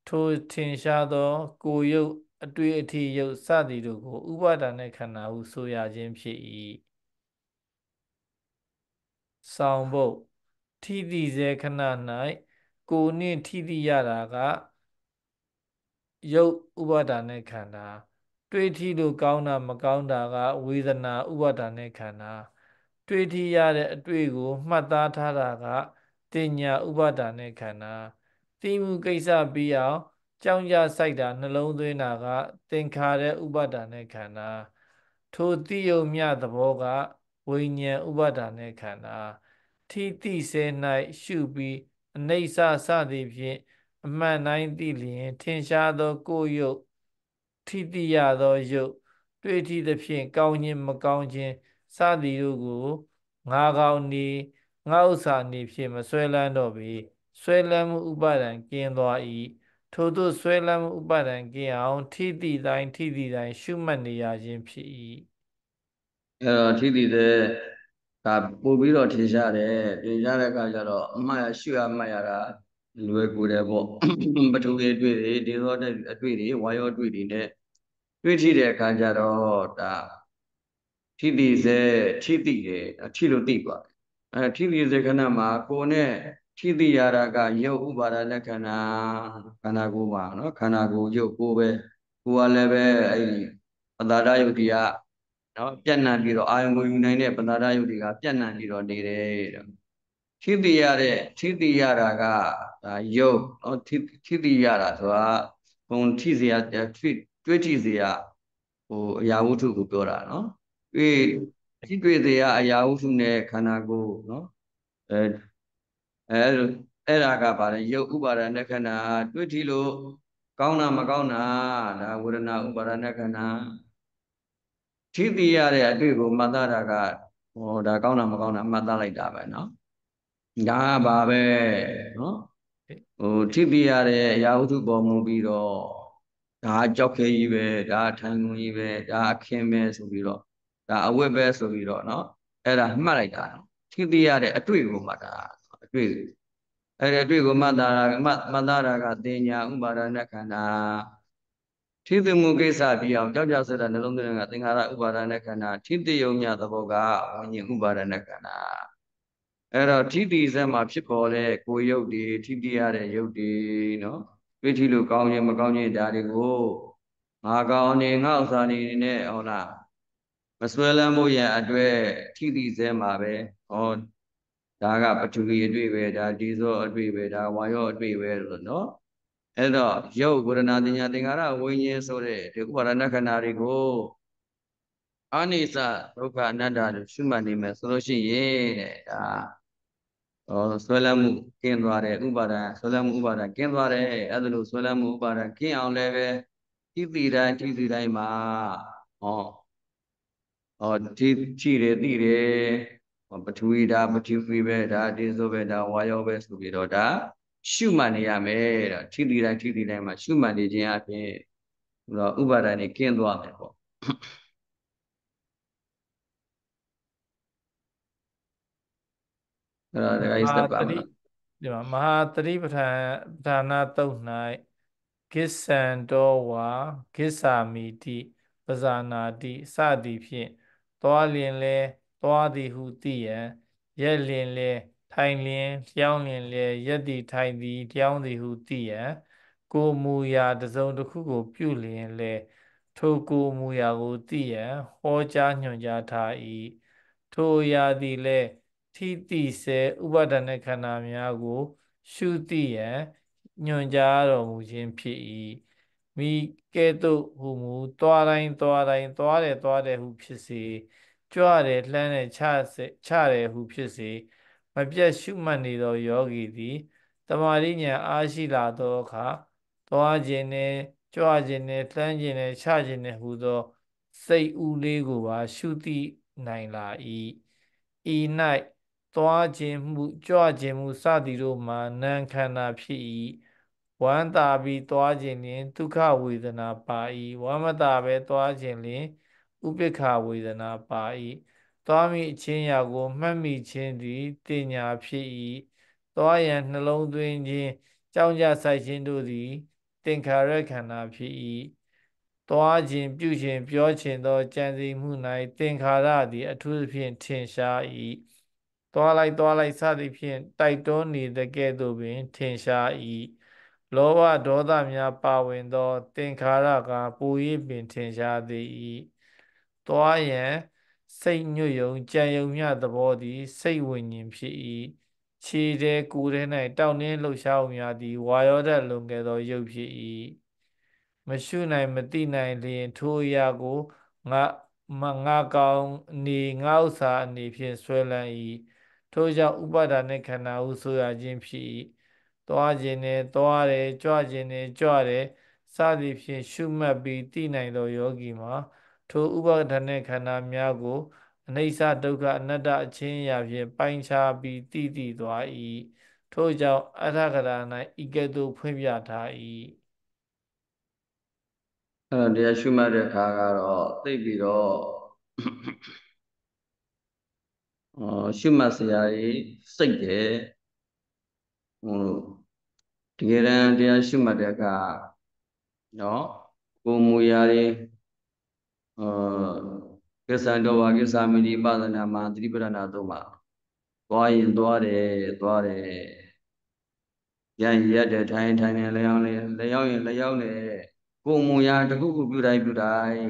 ထိုထင်ရှားသောကိုယ်ယုတ်အတွေ့အထိယုတ်စသည်တို့ကိုဥပါဒณะခန္ဓာဟုဆိုရခြင်းဖြစ်၏ဆောင်းဘုတ် ထိတိစေခဏ၌ကိုနှင့်ထိတိရတာကရုပ်ဥပါဒာနဲ့ခန္ဓာတွေ့ထိလို့ကောင်းတာမကောင်းတာကဝေဒနာဥပါဒာနဲ့ခန္ဓာတွေ့ထိရတဲ့အတွေ့ကိုမှတ်သားထားတာကတင်ညာဥပါဒာနဲ့ခန္ဓာသိမှုကိစ္စပြီးအောင်ကြောင်းကြစိုက်တာနှလုံးသွင်းတာက သင်္ခါရဥပါဒာနဲ့ခန္ဓာထိုတိယုံမြသဘောကဝိညာဉ်ဥပါဒာနဲ့ခန္ဓာ ထိတိစေ၌ရှုပြီးအနိစ္စစသည်ဖြင့်အမှန်တိုင်းသိလျင် ထင်ရှားသောကိုယ်ယုတ်ထိတိရသောယုတ်တွေ့ထိသဖြင့်ကောင်းခြင်းမကောင်းခြင်းစသည်တို့ကိုငါကောင်းနေငါဥစ္စာနေဖြင့်မဆွဲလန်းတော့ပေဆွဲလန်းမှုဥပါဒံကင်းသွား၏ထို့သို့ဆွဲလန်းမှုဥပါဒံကင်းအောင်ထိတိတိုင်းထိတိတိုင်းရှုမှတ်နေရခြင်းဖြစ်၏အဲတော့ထိတိတဲ့ ဒါပို့ပြီးတော့ထင်ရှားတယ်ထင်ရှားတဲ့အခါကျတော့အမှတ်ရရှုရမှတ်ရတာလွယ်ကူတယ်ပေါ့ပထဝီအတွေ့တွေဒေသောအတွေ့တွေဝါယောအတွေ့တွေနဲ့တွေ့ထိတဲ့အခါကျတော့ဒါထိတိစေထိတိတယ်ထိလို့သိပါတယ်အဲထိတိစေခဏမှာကိုယ်နဲ့ထိတိရတာကရုပ်ဥပါဒလက္ခဏာခန္ဓာကိုယ်ပါနော်ခန္ဓာကိုယ်ရုပ်ကိုယ်ပဲကိုယ်ကလည်းပဲအဲ့ဒီပတာရယုတ်တရား နော်ပြန့်နှံ့ပြီးတော့အာယုံကိုယူနိုင်တဲ့ပန္နာရယုတ်တွေကပြန့်နှံ့ပြီးတော့နေတယ်တဲ့ထိတိရတဲ့ထိတိရတာကဒါယုတ်နော်ထိတိရတာဆိုတာဘုံထိစရာထိတွေးထိစရာဟိုအရာဝတ္ထုကိုပြောတာနော်တွေးထိတွေးစရာအရာဝတ္ထုနဲ့ခန္ဓာကိုယ်နော်အဲအဲအဲ့ဒါကဗါလဲယုတ်ဥပါဒณခဏတွေးထိလို့ကောင်းတာမကောင်းတာဒါဝေဒနာဥပါဒณခဏ ထိသိရတဲ့အတွေ့ကိုမှတ်သားတာကဟောဒါကောင်းတာမကောင်းတာမှတ်သားလိုက်တာပဲเนาะဒါကဘာပဲเนาะဟိုထိသိရတဲ့အရာဝတ္ထုပေါ်မူပြီးတော့ဒါကြောက်ခဲကြီးပဲဒါထိုင်ကုန်ကြီးပဲဒါအခင်းပဲဆိုပြီးတော့ဒါအဝတ်ပဲဆိုပြီးတော့เนาะအဲ့ဒါမှတ်လိုက်တာထိသိရတဲ့အတွေ့ကိုမှတ်တာအတွေ့အဲ့ဒီအတွေ့ကိုမှတ်တာမှတ်မှတ်သားတာကတင်ညာဥပါဒณะခန္ဓာ ထိသိမှုကိစ္စပြီးအောင်ကြောက်ကြစတဲ့နှလုံးသွင်းကသင်္ခါရဥပါဒณะခန္ဓာထိတိယုံညသဘောကဝိညာဉ်ဥပါဒณะခန္ဓာအဲ့တော့ထိတိစက်မှာဖြစ်ပေါ်တဲ့ကိုယ်ယုတ်တွေထိတိရတဲ့ယုတ်တွေနော်တွေ့ထိလို့ကောင်းခြင်းမကောင်းခြင်းဒါတွေကိုငါကောင်းနေငါဥစ္စာနေနဲ့ဟုတ်လားမစွဲလန်းဖို့ရန်အတွက်ထိတိစဲမှာပဲ ဩဒါကပထဝီအတွေ့ပဲဒါဒီဇောအတွေ့ပဲဒါဝါယောအတွေ့ပဲလို့နော် အဲ့တော့ရုပ်ဝေဒနာတင်ညာသင်္ခါရဝိညာဉ်ဆိုတဲ့ဒီဥပါဒနာခန္ဓာတွေကိုအာနိစ္စဒုက္ခအနတ္တလို့ရှုမှတ်နေမယ်ဆိုလို့ရှိရင်တဲ့ဒါဩဆွဲလမ်းမှုကင်းသွားတယ်ဥပါဒံဆွဲလမ်းမှုဥပါဒံကင်းသွားတယ်အဲ့ဒါလို့ဆွဲလမ်းမှုဥပါဒံကင်းအောင်လည်းပဲတိတိတိုင်းတိတိတိုင်းမှာဟောဟောတိကြည့်တယ်သိတယ်ပထဝီဒါပထဝီပဲဒါဒီဆိုပဲဒါဝါယောပဲဆိုပြီးတော့ဒါ ရှုမှတ်နေရမယ်တဲ့ထိတိတိုင်းထိတိတိုင်းမှာရှုမှတ်နေခြင်းအပြင်တော့ဥပါဒဏ်နေကင်းသွားမယ်ပေါ့အဲ့ဒါဒါကြီးစပ်ပါမလားဒီမှာမဟာတတိပဋ္ဌာန်ပဋ္ဌာနာတုတ်၌ကိစ္ဆံတော်ဝါကိစ္ဆာမိတိပဇာနာတိစသည်ဖြင့်သွားလျင်လဲသွားသည်ဟုသိရန်ရက်လျင်လဲ ထိုင်လျင်လျောင်းလျင်လဲရက်သည်ထိုင်သည်လျောင်းသည်ဟုသိရန်ကိုမူရာတစုံတစ်ခုကို ပြုလျင်လဲထိုကိုမူရာကိုသိရန်ဟောကြားညွှန်ကြားထား၏ထိုရာသည်လဲထိတိစေဥပါဒณะခန္ဓာများကို ရှုသိရန်ညွှန်ကြားတော်မူခြင်းဖြစ်၏မိကဲ့သို့ဟူမူသွားတိုင်းသွားတိုင်းသွားတယ်သွားတယ်ဟုဖြစ်စေကြွတယ်လှမ်းတယ်ချစေချတယ်ဟုဖြစ်စေ မပြတ်ရှုမှတ်နေသောယောဂီသည်တမာရိညာအားရှိလာသောအခါသွားခြင်းနဲ့ကြွခြင်းနဲ့လှမ်းခြင်းနဲ့ချခြင်းနဲ့ဟူသော စိတ်ဥလေးကိုပါရှုသိနိုင်လာ၏ဤ၌သွားခြင်းမှုကြွခြင်းမှုစသည်တို့မှာနာခန္ဓာဖြစ်၏ဝမ်းသာပြီးသွားခြင်းလင်ဒုက္ခဝေဒနာပါ၏ဝမ်းမသာပဲသွားခြင်းလင်ဥပိ္ပခဝေဒနာပါ၏ သွားမိအချင်းရာကိုမှတ်မိခြင်းသည်တင်ညာဖြစ်၏သွားရန်နှလုံးသွင်းခြင်းကြောင်းကြဆိုင်ခြင်းတို့သည်သင်္ခါရခန္ဓာဖြစ်၏သွားခြင်းပြုခြင်းပြောခြင်းသောကြံစည်မှု၌သင်္ခါရသည် အထူးသဖြင့်ထင်ရှား၏သွားလိုက်သွားလိုက်စသည်ဖြင့်တိုက်တွန်းနေတဲ့ကဲ့သို့ပင် ထင်ရှား၏လောဘဒေါသများပါဝင်သော သင်္ခါရကပူ၍ပင်ထင်ရှားသည်၏သွားရန် စိတ်ညွတ်ယုံကြံယုံမြသဘောသည် စိတ်ဝိညာဉ်ဖြစ်၏ခြေတဲ့ကိုယ်ထဲ၌တောင်းနှင်းလှုပ်ရှားမှုများသည်ဝါယောဓာတ်လုံခဲ့သောရုပ်ဖြစ်၏မရှုနိုင်မသိနိုင်လျင် ထိုအရာကိုငါမငါကောင်းအနေငါဥစ္စာအနေဖြင့်ဆွဲလန်း၏ထို့ကြောင့်ဥပါဒာနှင့်ခန္ဓာဟုဆိုရခြင်းဖြစ်၏သွားခြင်းနဲ့သွားတယ်ကြွခြင်းနဲ့ကြွတယ်စသည်ဖြင့်ရှုမှတ်ပြီးသိနိုင်သောယောဂီမှာ ထိုဥပါဒณะခန္ဓာများကိုအနိစ္စဒုက္ခအနတ္တအချင်းရာဖြင့်ပိုင်းခြားပြီးသိသိသွား၏ထို့ကြောင့်အထကရာ၌ဤကဲ့သို့ဖွင့်ပြထား၏အဲတရားရှုမှတ်တဲ့အခါကတော့သိပြီးတော့အော်ရှုမှတ်စရာကြီးစိတ်တယ်ဟိုတကယ်တမ်းတရားရှုမှတ်တဲ့အခါနော်ကိုမူရာကြီးအာ ကိစ္စတော်ဝါကိစ္စမိတိပဒနာမှာသတိပဋ္ဌာနာသုံးပါသွားရင်သွားတယ်သွားတယ်ရရင်ရတယ်ထိုင်ထိုင်နေလျောင်းလေလျောင်းရင်လျောင်းလေကိုမူရာတခုခုပြုတိုင်းပြုတိုင်း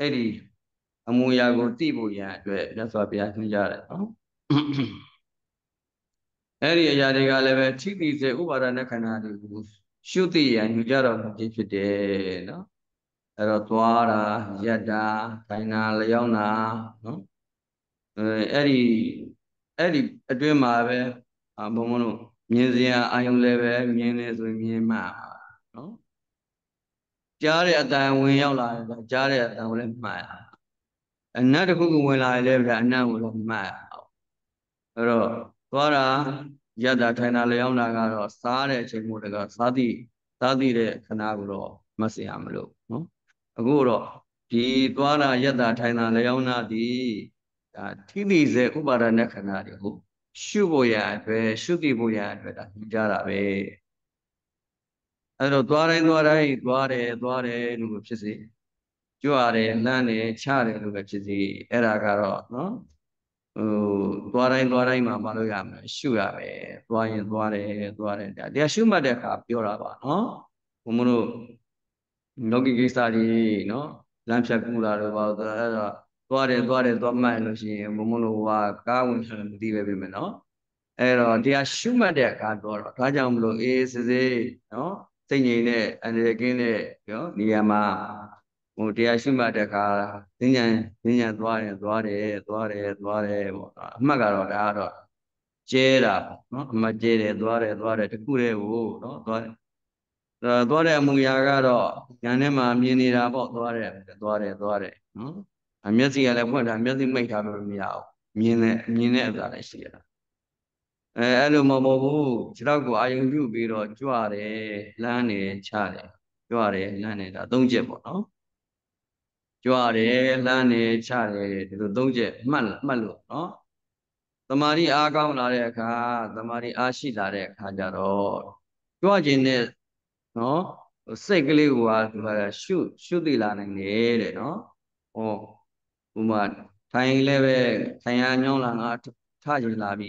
အဲ့ဒီအမူအရာကိုသိဖို့ရန်အတွက်မြတ်စွာဘုရားညွှန်ကြားတယ်နော်အဲ့ဒီအရာတွေကလည်းပဲထိတိစေဥပါဒณะခန္ဓာတွေကိုရှုသိရန်ညွှန်ကြားတော်မူခြင်းဖြစ်တယ်နော် အဲ့တော့သွားတာရက်တာထိုင်တာလျောင်းတာနော်အဲအဲ့ဒီအဲ့ဒီအတွင်းမှာပဲဘုံဘုံတို့မြင်စရာအာယုံလည်းပဲမြင်နေဆိုမြင်မှနော်ကြားတဲ့အတန်ဝင်ရောက်လာတယ်ကြားတဲ့အတန်ကိုလည်းမှတ်ရအနတ်တစ်ခုခုဝင်လာရင်လည်းဗျာအနတ်ကိုလည်းမှတ်ရအဲ့တော့သွားတာရတာထိုင်တာလျောင်းတာကတော့စားတဲ့အချိန်မို့တကစားသည့်စားသည့်တဲ့ခဏကိုတော့မဆရာမလို့နော် အခုတော့ဒီသွားတာယတ္တာထိုင်တာလျောင်းတာဒီဒါထိတိစေဥပါဒณะခဏတွေကိုရှုဖို့ရအတွက်ရှုတိဖို့ရအတွက်ဒါညွှန်ကြားတာပဲအဲ့တော့သွားတိုင်းသွားတိုင်းသွားတယ်သွားတယ်လို့ဖြစ်စေကြွရတယ်လမ်းတယ်ချတယ်လို့ပဲဖြစ်စေအဲ့ဒါကတော့နော်ဟိုသွားတိုင်းသွားတိုင်းမှာမလုပ်ရမယ်ရှုရမယ်သွားရင်သွားတယ်သွားတယ်တရားရှုမှတ်တဲ့အခါပြောတာပါနော်ဘုံမလို့ လောကီကိစ္စတွေနော်လမ်းဖြတ်ကူလာတော့ပါတော့အဲ့တော့သွားတယ်သွားတယ်သွားမှတ်လို့ရှိရင်ဘုံမလို့ဟွာကားဝင်ဆိုမသိပဲပြင်မယ်နော်အဲ့တော့တရားရှုမှတ်တဲ့အခါတော့ဒါကြောင့်မလို့အေးစစ်စစ်နော်စိတ်ငြိမ်တဲ့အန္တရာယ်ကင်းတဲ့နော်နေရာမှာဟိုတရားရှုမှတ်တဲ့အခါဉာဏ်ဉာဏ်ဉာဏ်သွားတယ်သွားတယ်သွားတယ်သွားတယ်ပေါ့အမှတ်ကတော့ဒါကတော့ကျဲတာနော်အမှတ်ကျဲတယ်သွားတယ်သွားတယ်တခုတည်းကိုနော်သွားတယ် သွားတဲ့အမူအရာကတော့ဉာဏ်ထဲမှာမြင်နေတာပေါ့သွားတယ်သွားတယ်သွားတယ်နော်အမျက်စိကလည်းဖွင့်တာမျက်စိမိတ်ထားလို့မရဘူးမြင်တဲ့မြင်တဲ့အသာလည်းရှိရတာအဲအဲ့လိုမဟုတ်ဘူးခြေထောက်ကိုအာယုံပြုပြီးတော့ကြွတယ်လမ်းနေချတယ်ကြွတယ်လမ်းနေတာသုံးချက်ပေါ့နော်ကြွတယ်လမ်းနေချတယ်ဒီလိုသုံးချက်မှတ်မှတ်လို့နော်တမာရီအားကောင်းလာတဲ့အခါတမာရီအားရှိလာတဲ့အခါကျတော့ကြွခြင်းနဲ့ နော်စိတ်ကလေးကသူကရှုရှုသိလာနိုင်တယ်တဲ့နော်ဟောဥမာထိုင်လည်းပဲထိုင်ရညောင်းလာငါထကျင်လာပြီ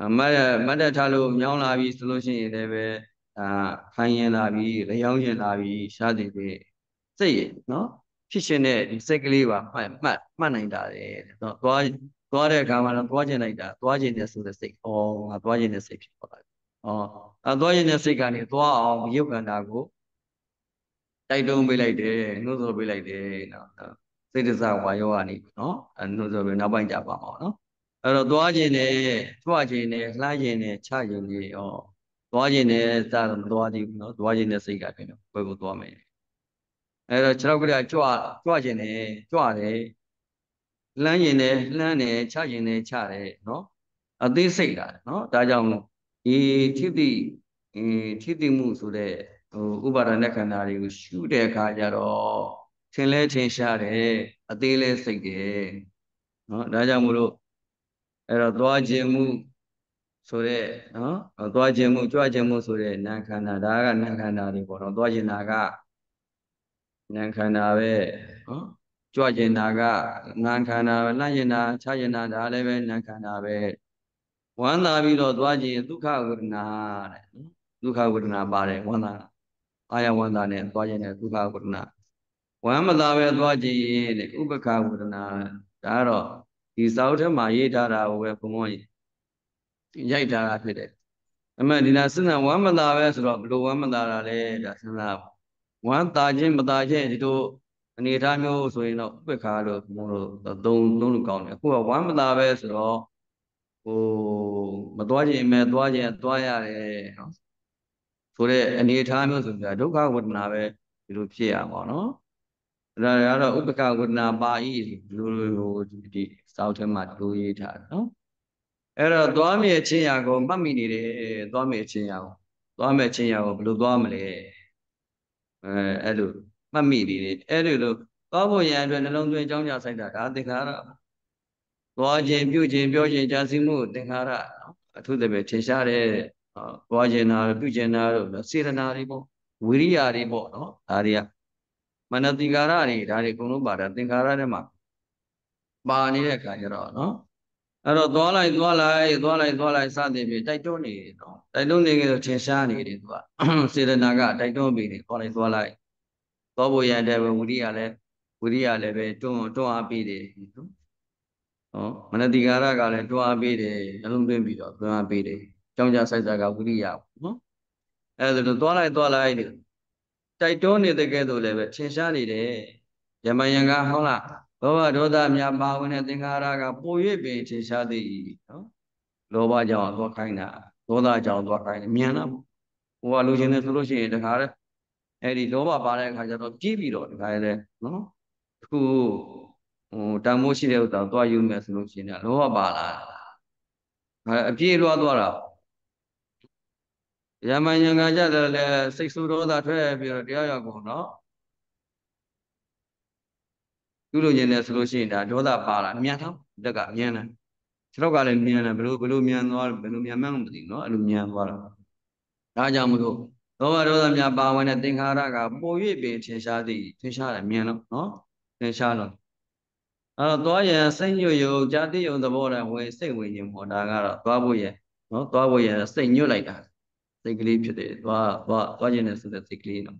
အမတ်မတ်တထားလို့ညောင်းလာပြီဆိုလို့ရှိရင်လည်းပဲအာခိုင်းရင်လာပြီလျောင်းရင်လာပြီရှားသည်ဖြင့်စိတ်ရနော်ဖြစ်ရှင်တဲ့ဒီစိတ်ကလေးပါမှတ်မှတ်မှတ်နိုင်တာလေတော့သွားသွားတဲ့အခါမှာတော့သွားကျင်လိုက်တာသွားကျင်တဲ့ဆိုတဲ့စိတ်ဩငါသွားကျင်တဲ့စိတ်ဖြစ်ပေါ်လာပြီဩ အဲသွားကျင်တဲ့စိတ်ကနေသွားအောင်ရုပ်ခန္ဓာကိုတိုက်တွန်းပေးလိုက်တယ်နှုတ်ဆော်ပေးလိုက်တယ်နော်စိတ်တစဝါယောကနေနော်အဲနှုတ်ဆော်ပေးနောက်ပိုင်းကြပါမှာနော်အဲ့တော့သွားခြင်းနဲ့ကြွခြင်းနဲ့လှမ်းခြင်းနဲ့ချခြင်းနဲ့ဩသွားခြင်းနဲ့စတော့မသွားသေးဘူးနော်သွားခြင်းနဲ့စိတ်ကပြင်တော့ဘယ်ကိုသွားမယ်အဲ့တော့ခြေထောက်ကလေးကြွကြွခြင်းနဲ့ကြွတယ်လှမ်းခြင်းနဲ့လှမ်းတယ်ချခြင်းနဲ့ချတယ်နော်အသေးစိတ်လာနော်ဒါကြောင့် ဒီထိတိထိတိမှုဆိုတဲ့ဟိုဥပါဒณะခန္ဓာတွေကိုရှုတဲ့အခါကျတော့ထင်လဲထင်ရှားတယ်အသေးလဲစိတ်တယ်နော်ဒါကြောင့်မို့လို့အဲ့တော့သွားခြင်းမှုဆိုတဲ့နော်သွားခြင်းမှုကြွခြင်းမှုဆိုတဲ့နာခန္ဓာဒါကနာခန္ဓာတွေပေါ့နော်သွားခြင်းနာကနာခန္ဓာပဲနော်ကြွခြင်းနာကနာခန္ဓာပဲလှခြင်းနာခြားခြင်းနာဒါလည်းပဲနာခန္ဓာပဲ ဝမ်းသာပြီးတော့သွားခြင်းဒုက္ခဝေဒနာတဲ့ဒုက္ခဝေဒနာပါတယ်ဝမ်းသာအာယဝန္တာနဲ့သွားခြင်းနဲ့ဒုက္ခဝေဒနာဝမ်းမသာပဲသွားခြင်းတဲ့ဥပက္ခဝေဒနာဒါကတော့ဒီစာအုပ်ထဲမှာရေးထားတာကိုပဲဘုံဘုံရိုက်ထားတာဖြစ်တယ်အမှန်ဒီနာစဉ်းစားဝမ်းမသာပဲဆိုတော့ဘလို့ဝမ်းမသာတာလဲဒါစဉ်းစားဝမ်းသာခြင်းမသာခြင်းဒီလိုအနေထားမျိုးဆိုရင်တော့ဥပက္ခလို့ဘုံတို့သုံးသုံးလို့ကောင်းတယ်အခုကဝမ်းမသာပဲဆိုတော့ ဟိုမသွားခြင်းမဲ့သွားခြင်းသွားရတယ်နော်ဆိုတဲ့အနေအထားမျိုးဆိုပြဒုက္ခဝေဒနာပဲဒီလိုဖြစ်ရမှာနော်ဒါကတော့ဥပ္ပကဝေဒနာပါဤဒီလိုလိုဒီစောက်ထဲမှာဒီလိုရေးထားတယ်နော်အဲ့တော့သွားမြေချင်းရာကိုမှတ်မိနေတယ်သွားမြေချင်းရာကိုသွားမြေချင်းရာကိုဘယ်လိုသွားမလဲအဲအဲ့လိုမှတ်မိနေတယ်အဲ့လိုလိုသွားဖို့ရန်အတွက်နှလုံးသွင်းကြောင်းကြဆိုင်တာဒါသင်္ခါရ သွားခြင်းပြုခြင်းပြောခြင်းကြာစီမှုသင်္ခါရနော်အထုတပဲထင်ရှားတယ်သွားကျင်တာပြုကျင်တာတို့စေတနာတွေပေါ့ဝိရိယတွေပေါ့နော်ဒါတွေကမနတိကာရတွေဒါတွေအကုန်လုံးပါတယ်သင်္ခါရထဲမှာပါနေတဲ့အခါကျတော့နော်အဲ့တော့သွားလိုက်သွားလိုက်သွားလိုက်သွားလိုက်စသည်ဖြင့်တိုက်တွန်းနေတယ်နော်တိုက်တွန်းနေကြတော့ထင်ရှားနေတယ်သူကစေတနာကတိုက်တွန်းပြီးနေသွားလိုက်သွားလိုက်သွားဖို့ရတဲ့ဝိရိယလည်းဝိရိယလည်းပဲတွန်းတွန်းအားပေးတယ်နော် ဟောမနတိကာရကလည်းတွန်းအားပေးတယ်နှလုံးသွင်းပြီးတော့တွန်းအားပေးတယ်ကြောင်းကြဆိုင်စားကဝိရိယနော်အဲဒါလိုသွားလိုက်သွားလိုက်တိုက်တွန်းနေတဲ့ကဲ့သို့လည်းပဲထင်ရှားနေတယ်ယမယံကဟုတ်လားလောဘဒေါသများပါဝင်တဲ့သင်္ခါရကပို၍ပင်ထင်ရှားသည်နော်လောဘကြောင့်သွားခိုင်းတာဒေါသကြောင့်သွားခိုင်းတယ်မြန်တော့ဟိုကလူချင်းနေဆိုလို့ရှိရင်တခါတည်းအဲ့ဒီလောဘပါတဲ့အခါကျတော့ပြေးပြီးတော့တခါတည်းနော်အခု ဟိုတန်မိုးရှိတဲ့ဥစ္စာသွားယူမယ်ဆိုလို့ရှိရင်လောဘပါလာအပြေးလွှားသွားတာယမညံကကြတယ်လေစိတ်ဆူဒေါသထွက်ပြီးတော့တရားရောက်ကုန်နော်ပြုလို့ခြင်းနဲ့ဆိုလို့ရှိရင်ဒါဒေါသပါလာမြန်တော့တက်ကမြန်တယ်ခြေတော့ကလည်းမြန်တယ်ဘလို့ဘလို့မြန်သွားဘယ်လိုမြန်မှန်းမသိဘူးနော်အဲ့လိုမြန်သွားတာဒါကြောင့်မလို့သောဘဒေါသများပါဝင်တဲ့သင်္ခါရကပို၍ပင်ထင်ရှားသည်ထင်ရှားတယ်မြန်တော့နော်ထင်ရှားတော့ အဲ့တော့သွားရစိတ်ညွတ်ယုံဇာတိယုံသဘောတည်းဝင်စိတ်ဝင်ခြင်းပေါ့ဒါကတော့သွားဖို့ရနော်သွားဖို့ရစိတ်ညွတ်လိုက်တာစိတ်ကလေးဖြစ်တယ်သွားသွားသွားခြင်းနဲ့ဆိုတဲ့စိတ်ကလေးနော်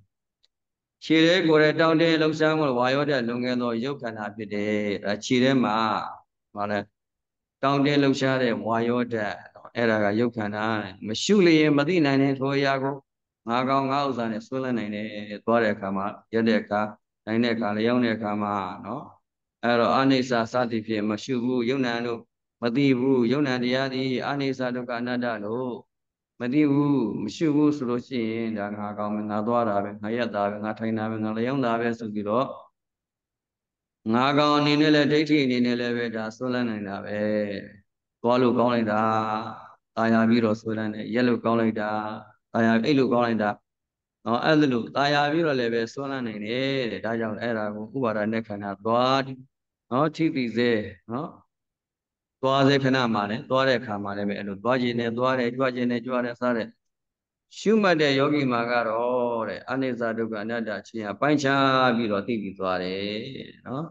ခြေထဲကိုယ်ထဲတောင်းတင်းလှုပ်ရှားမှုဝါရောတဲ့လုံငယ်သောရုပ်ခန္ဓာဖြစ်တယ်အဲခြေထဲမှာဘာလဲတောင်းတင်းလှုပ်ရှားတဲ့ဝါရောတဲ့အဲ့ဒါကရုပ်ခန္ဓာမရှုလျင်မသိနိုင်တဲ့ထိုအရာကိုငါကောင်ငါဥစ္စာနဲ့ဆွဲလန်းနိုင်တယ်သွားတဲ့အခါမှာရက်တဲ့အခါနိုင်တဲ့အခါလျောင်းတဲ့အခါမှာနော် အဲ့တော့အနိစ္စစသည်ဖြင့်မရှုဘူးယုံနာတို့မသိဘူးယုံနာတရားသည်အနိစ္စဒုက္ခအနတ္တလို့မသိဘူးမရှုဘူးဆိုလို့ရှိရင်ဒါငါကောင်းမယ်ငါသွားတာပဲငါရက်တာပဲငါထိုင်တာပဲငါလျောင်းတာပဲဆိုပြီးတော့ငါကောင်အနေနဲ့လည်းဒိဋ္ဌိအနေနဲ့လည်းပဲဒါဆွဲလန်းနိုင်တာပဲသွားလို့ကောင်းလိုက်တာတာယာပြီးတော့ဆွဲလန်းတယ်ရက်လို့ကောင်းလိုက်တာတာယာအိတ်လို့ကောင်းလိုက်တာနော်အဲ့ဒါလို့တာယာပြီးတော့လည်းပဲဆွဲလန်းနိုင်တယ်တဲ့ဒါကြောင့်အဲ့ဒါကိုဥပါဒနဲ့ခန္ဓာသွား နော်ထိတိစေနော်သွားစေခဏမှလည်းသွားတဲ့အခါမှလည်းပဲအဲ့လိုသွားခြင်းနဲ့သွားတယ်ကြွခြင်းနဲ့ကြွတယ်စတဲ့ရှုမှတ်တဲ့ယောဂီမှာကတော့တဲ့အနိစ္စဒုက္ခအနတ္တချင်းအပိုင်းခြားပြီးတော့သိပြီးသွားတယ်နော်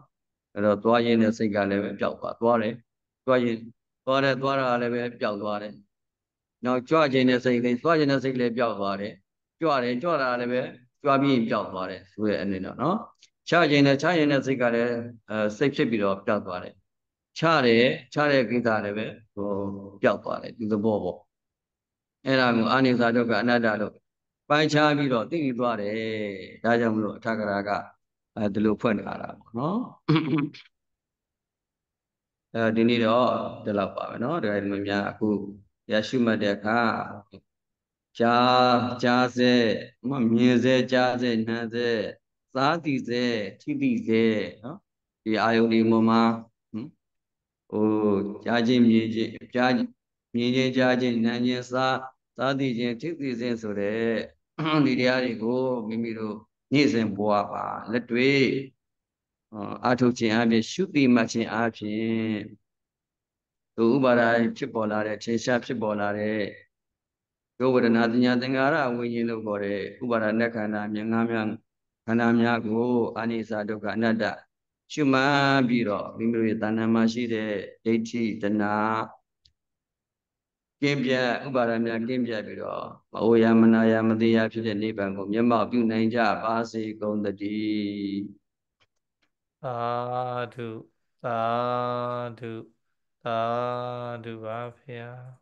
အဲ့တော့သွားခြင်းနဲ့စိတ်ကလည်းပဲပျောက်သွားသွားတယ်ကြွခြင်းသွားတယ်သွားတာလည်းပဲပျောက်သွားတယ်နောက်ကြွခြင်းနဲ့စိတ်လေးသွားခြင်းနဲ့စိတ်လည်းပျောက်သွားတယ်ကြွတယ်ကြွတာလည်းပဲကြွပြီးပျောက်သွားတယ်ဆိုတဲ့အနေနဲ့နော် ချခြင်းနဲ့ချခြင်းနဲ့စိတ်ကလည်းအဲစိတ်ဖြစ်ပြီးတော့ပျောက်သွားတယ်ချတယ်ချတဲ့ကိစ္စလည်းပဲဟိုပျောက်သွားတယ်ဒီသဘောပေါ့အဲ့ဒါကိုအာနိသဒုက္ခအနတ္တလို့ပိုင်းခြားပြီးတော့သိပြီးသွားတယ်ဒါကြောင့်မလို့အထကရာကအဲဒီလိုဖွင့်ထားတာပေါ့နော်အဲဒီနေ့တော့ဒီလောက်ပါပဲเนาะဒါကြိုင်များအခုရရှိမှတ်တဲ့အခါကြားကြားစေမမြင်စေကြားစေနားစေ စားတည်စေထိတည်စေနော်ဒီအာယုန်ဒီမမဟိုကြားချင်းမြင်ချင်းကြားမြင်ချင်းကြားချင်းနားချင်းစားစားတည်ချင်းထိတည်စေဆိုတဲ့ဒီတရားတွေကိုမိမိတို့ညှိစဉ်ပွားပါလက်တွေ့အာထုတ်ခြင်းအပြင်ရှုတိမှတ်ခြင်းအပြင်သူဥပါဒာဖြစ်ပေါ်လာတဲ့ထင်ရှားဖြစ်ပေါ်လာတဲ့ဒုဝရဏတညာသင်္ကာရဝိညာဉ်လို့ခေါ်တဲ့ဥပါဒာနဲ့ခန္ဓာမြင်ငါးများ ခန္ဓာများကိုအာနိစ္စဒုက္ခအနတ္တရှုမှတ်ပြီးတော့မိမိတို့ရဲ့တဏ္ဍာမှာရှိတဲ့ဒိဋ္ဌိတဏှာကင်းပြဥပါဒများကင်းပြပြီးတော့မအိုယမနာယမတိယဖြစ်တဲ့နိဗ္ဗာန်ကိုမျက်မှောက်ပြုနိုင်ကြပါစေကုန်သတည်းသာဓုသာဓုသာဓုပါဖျား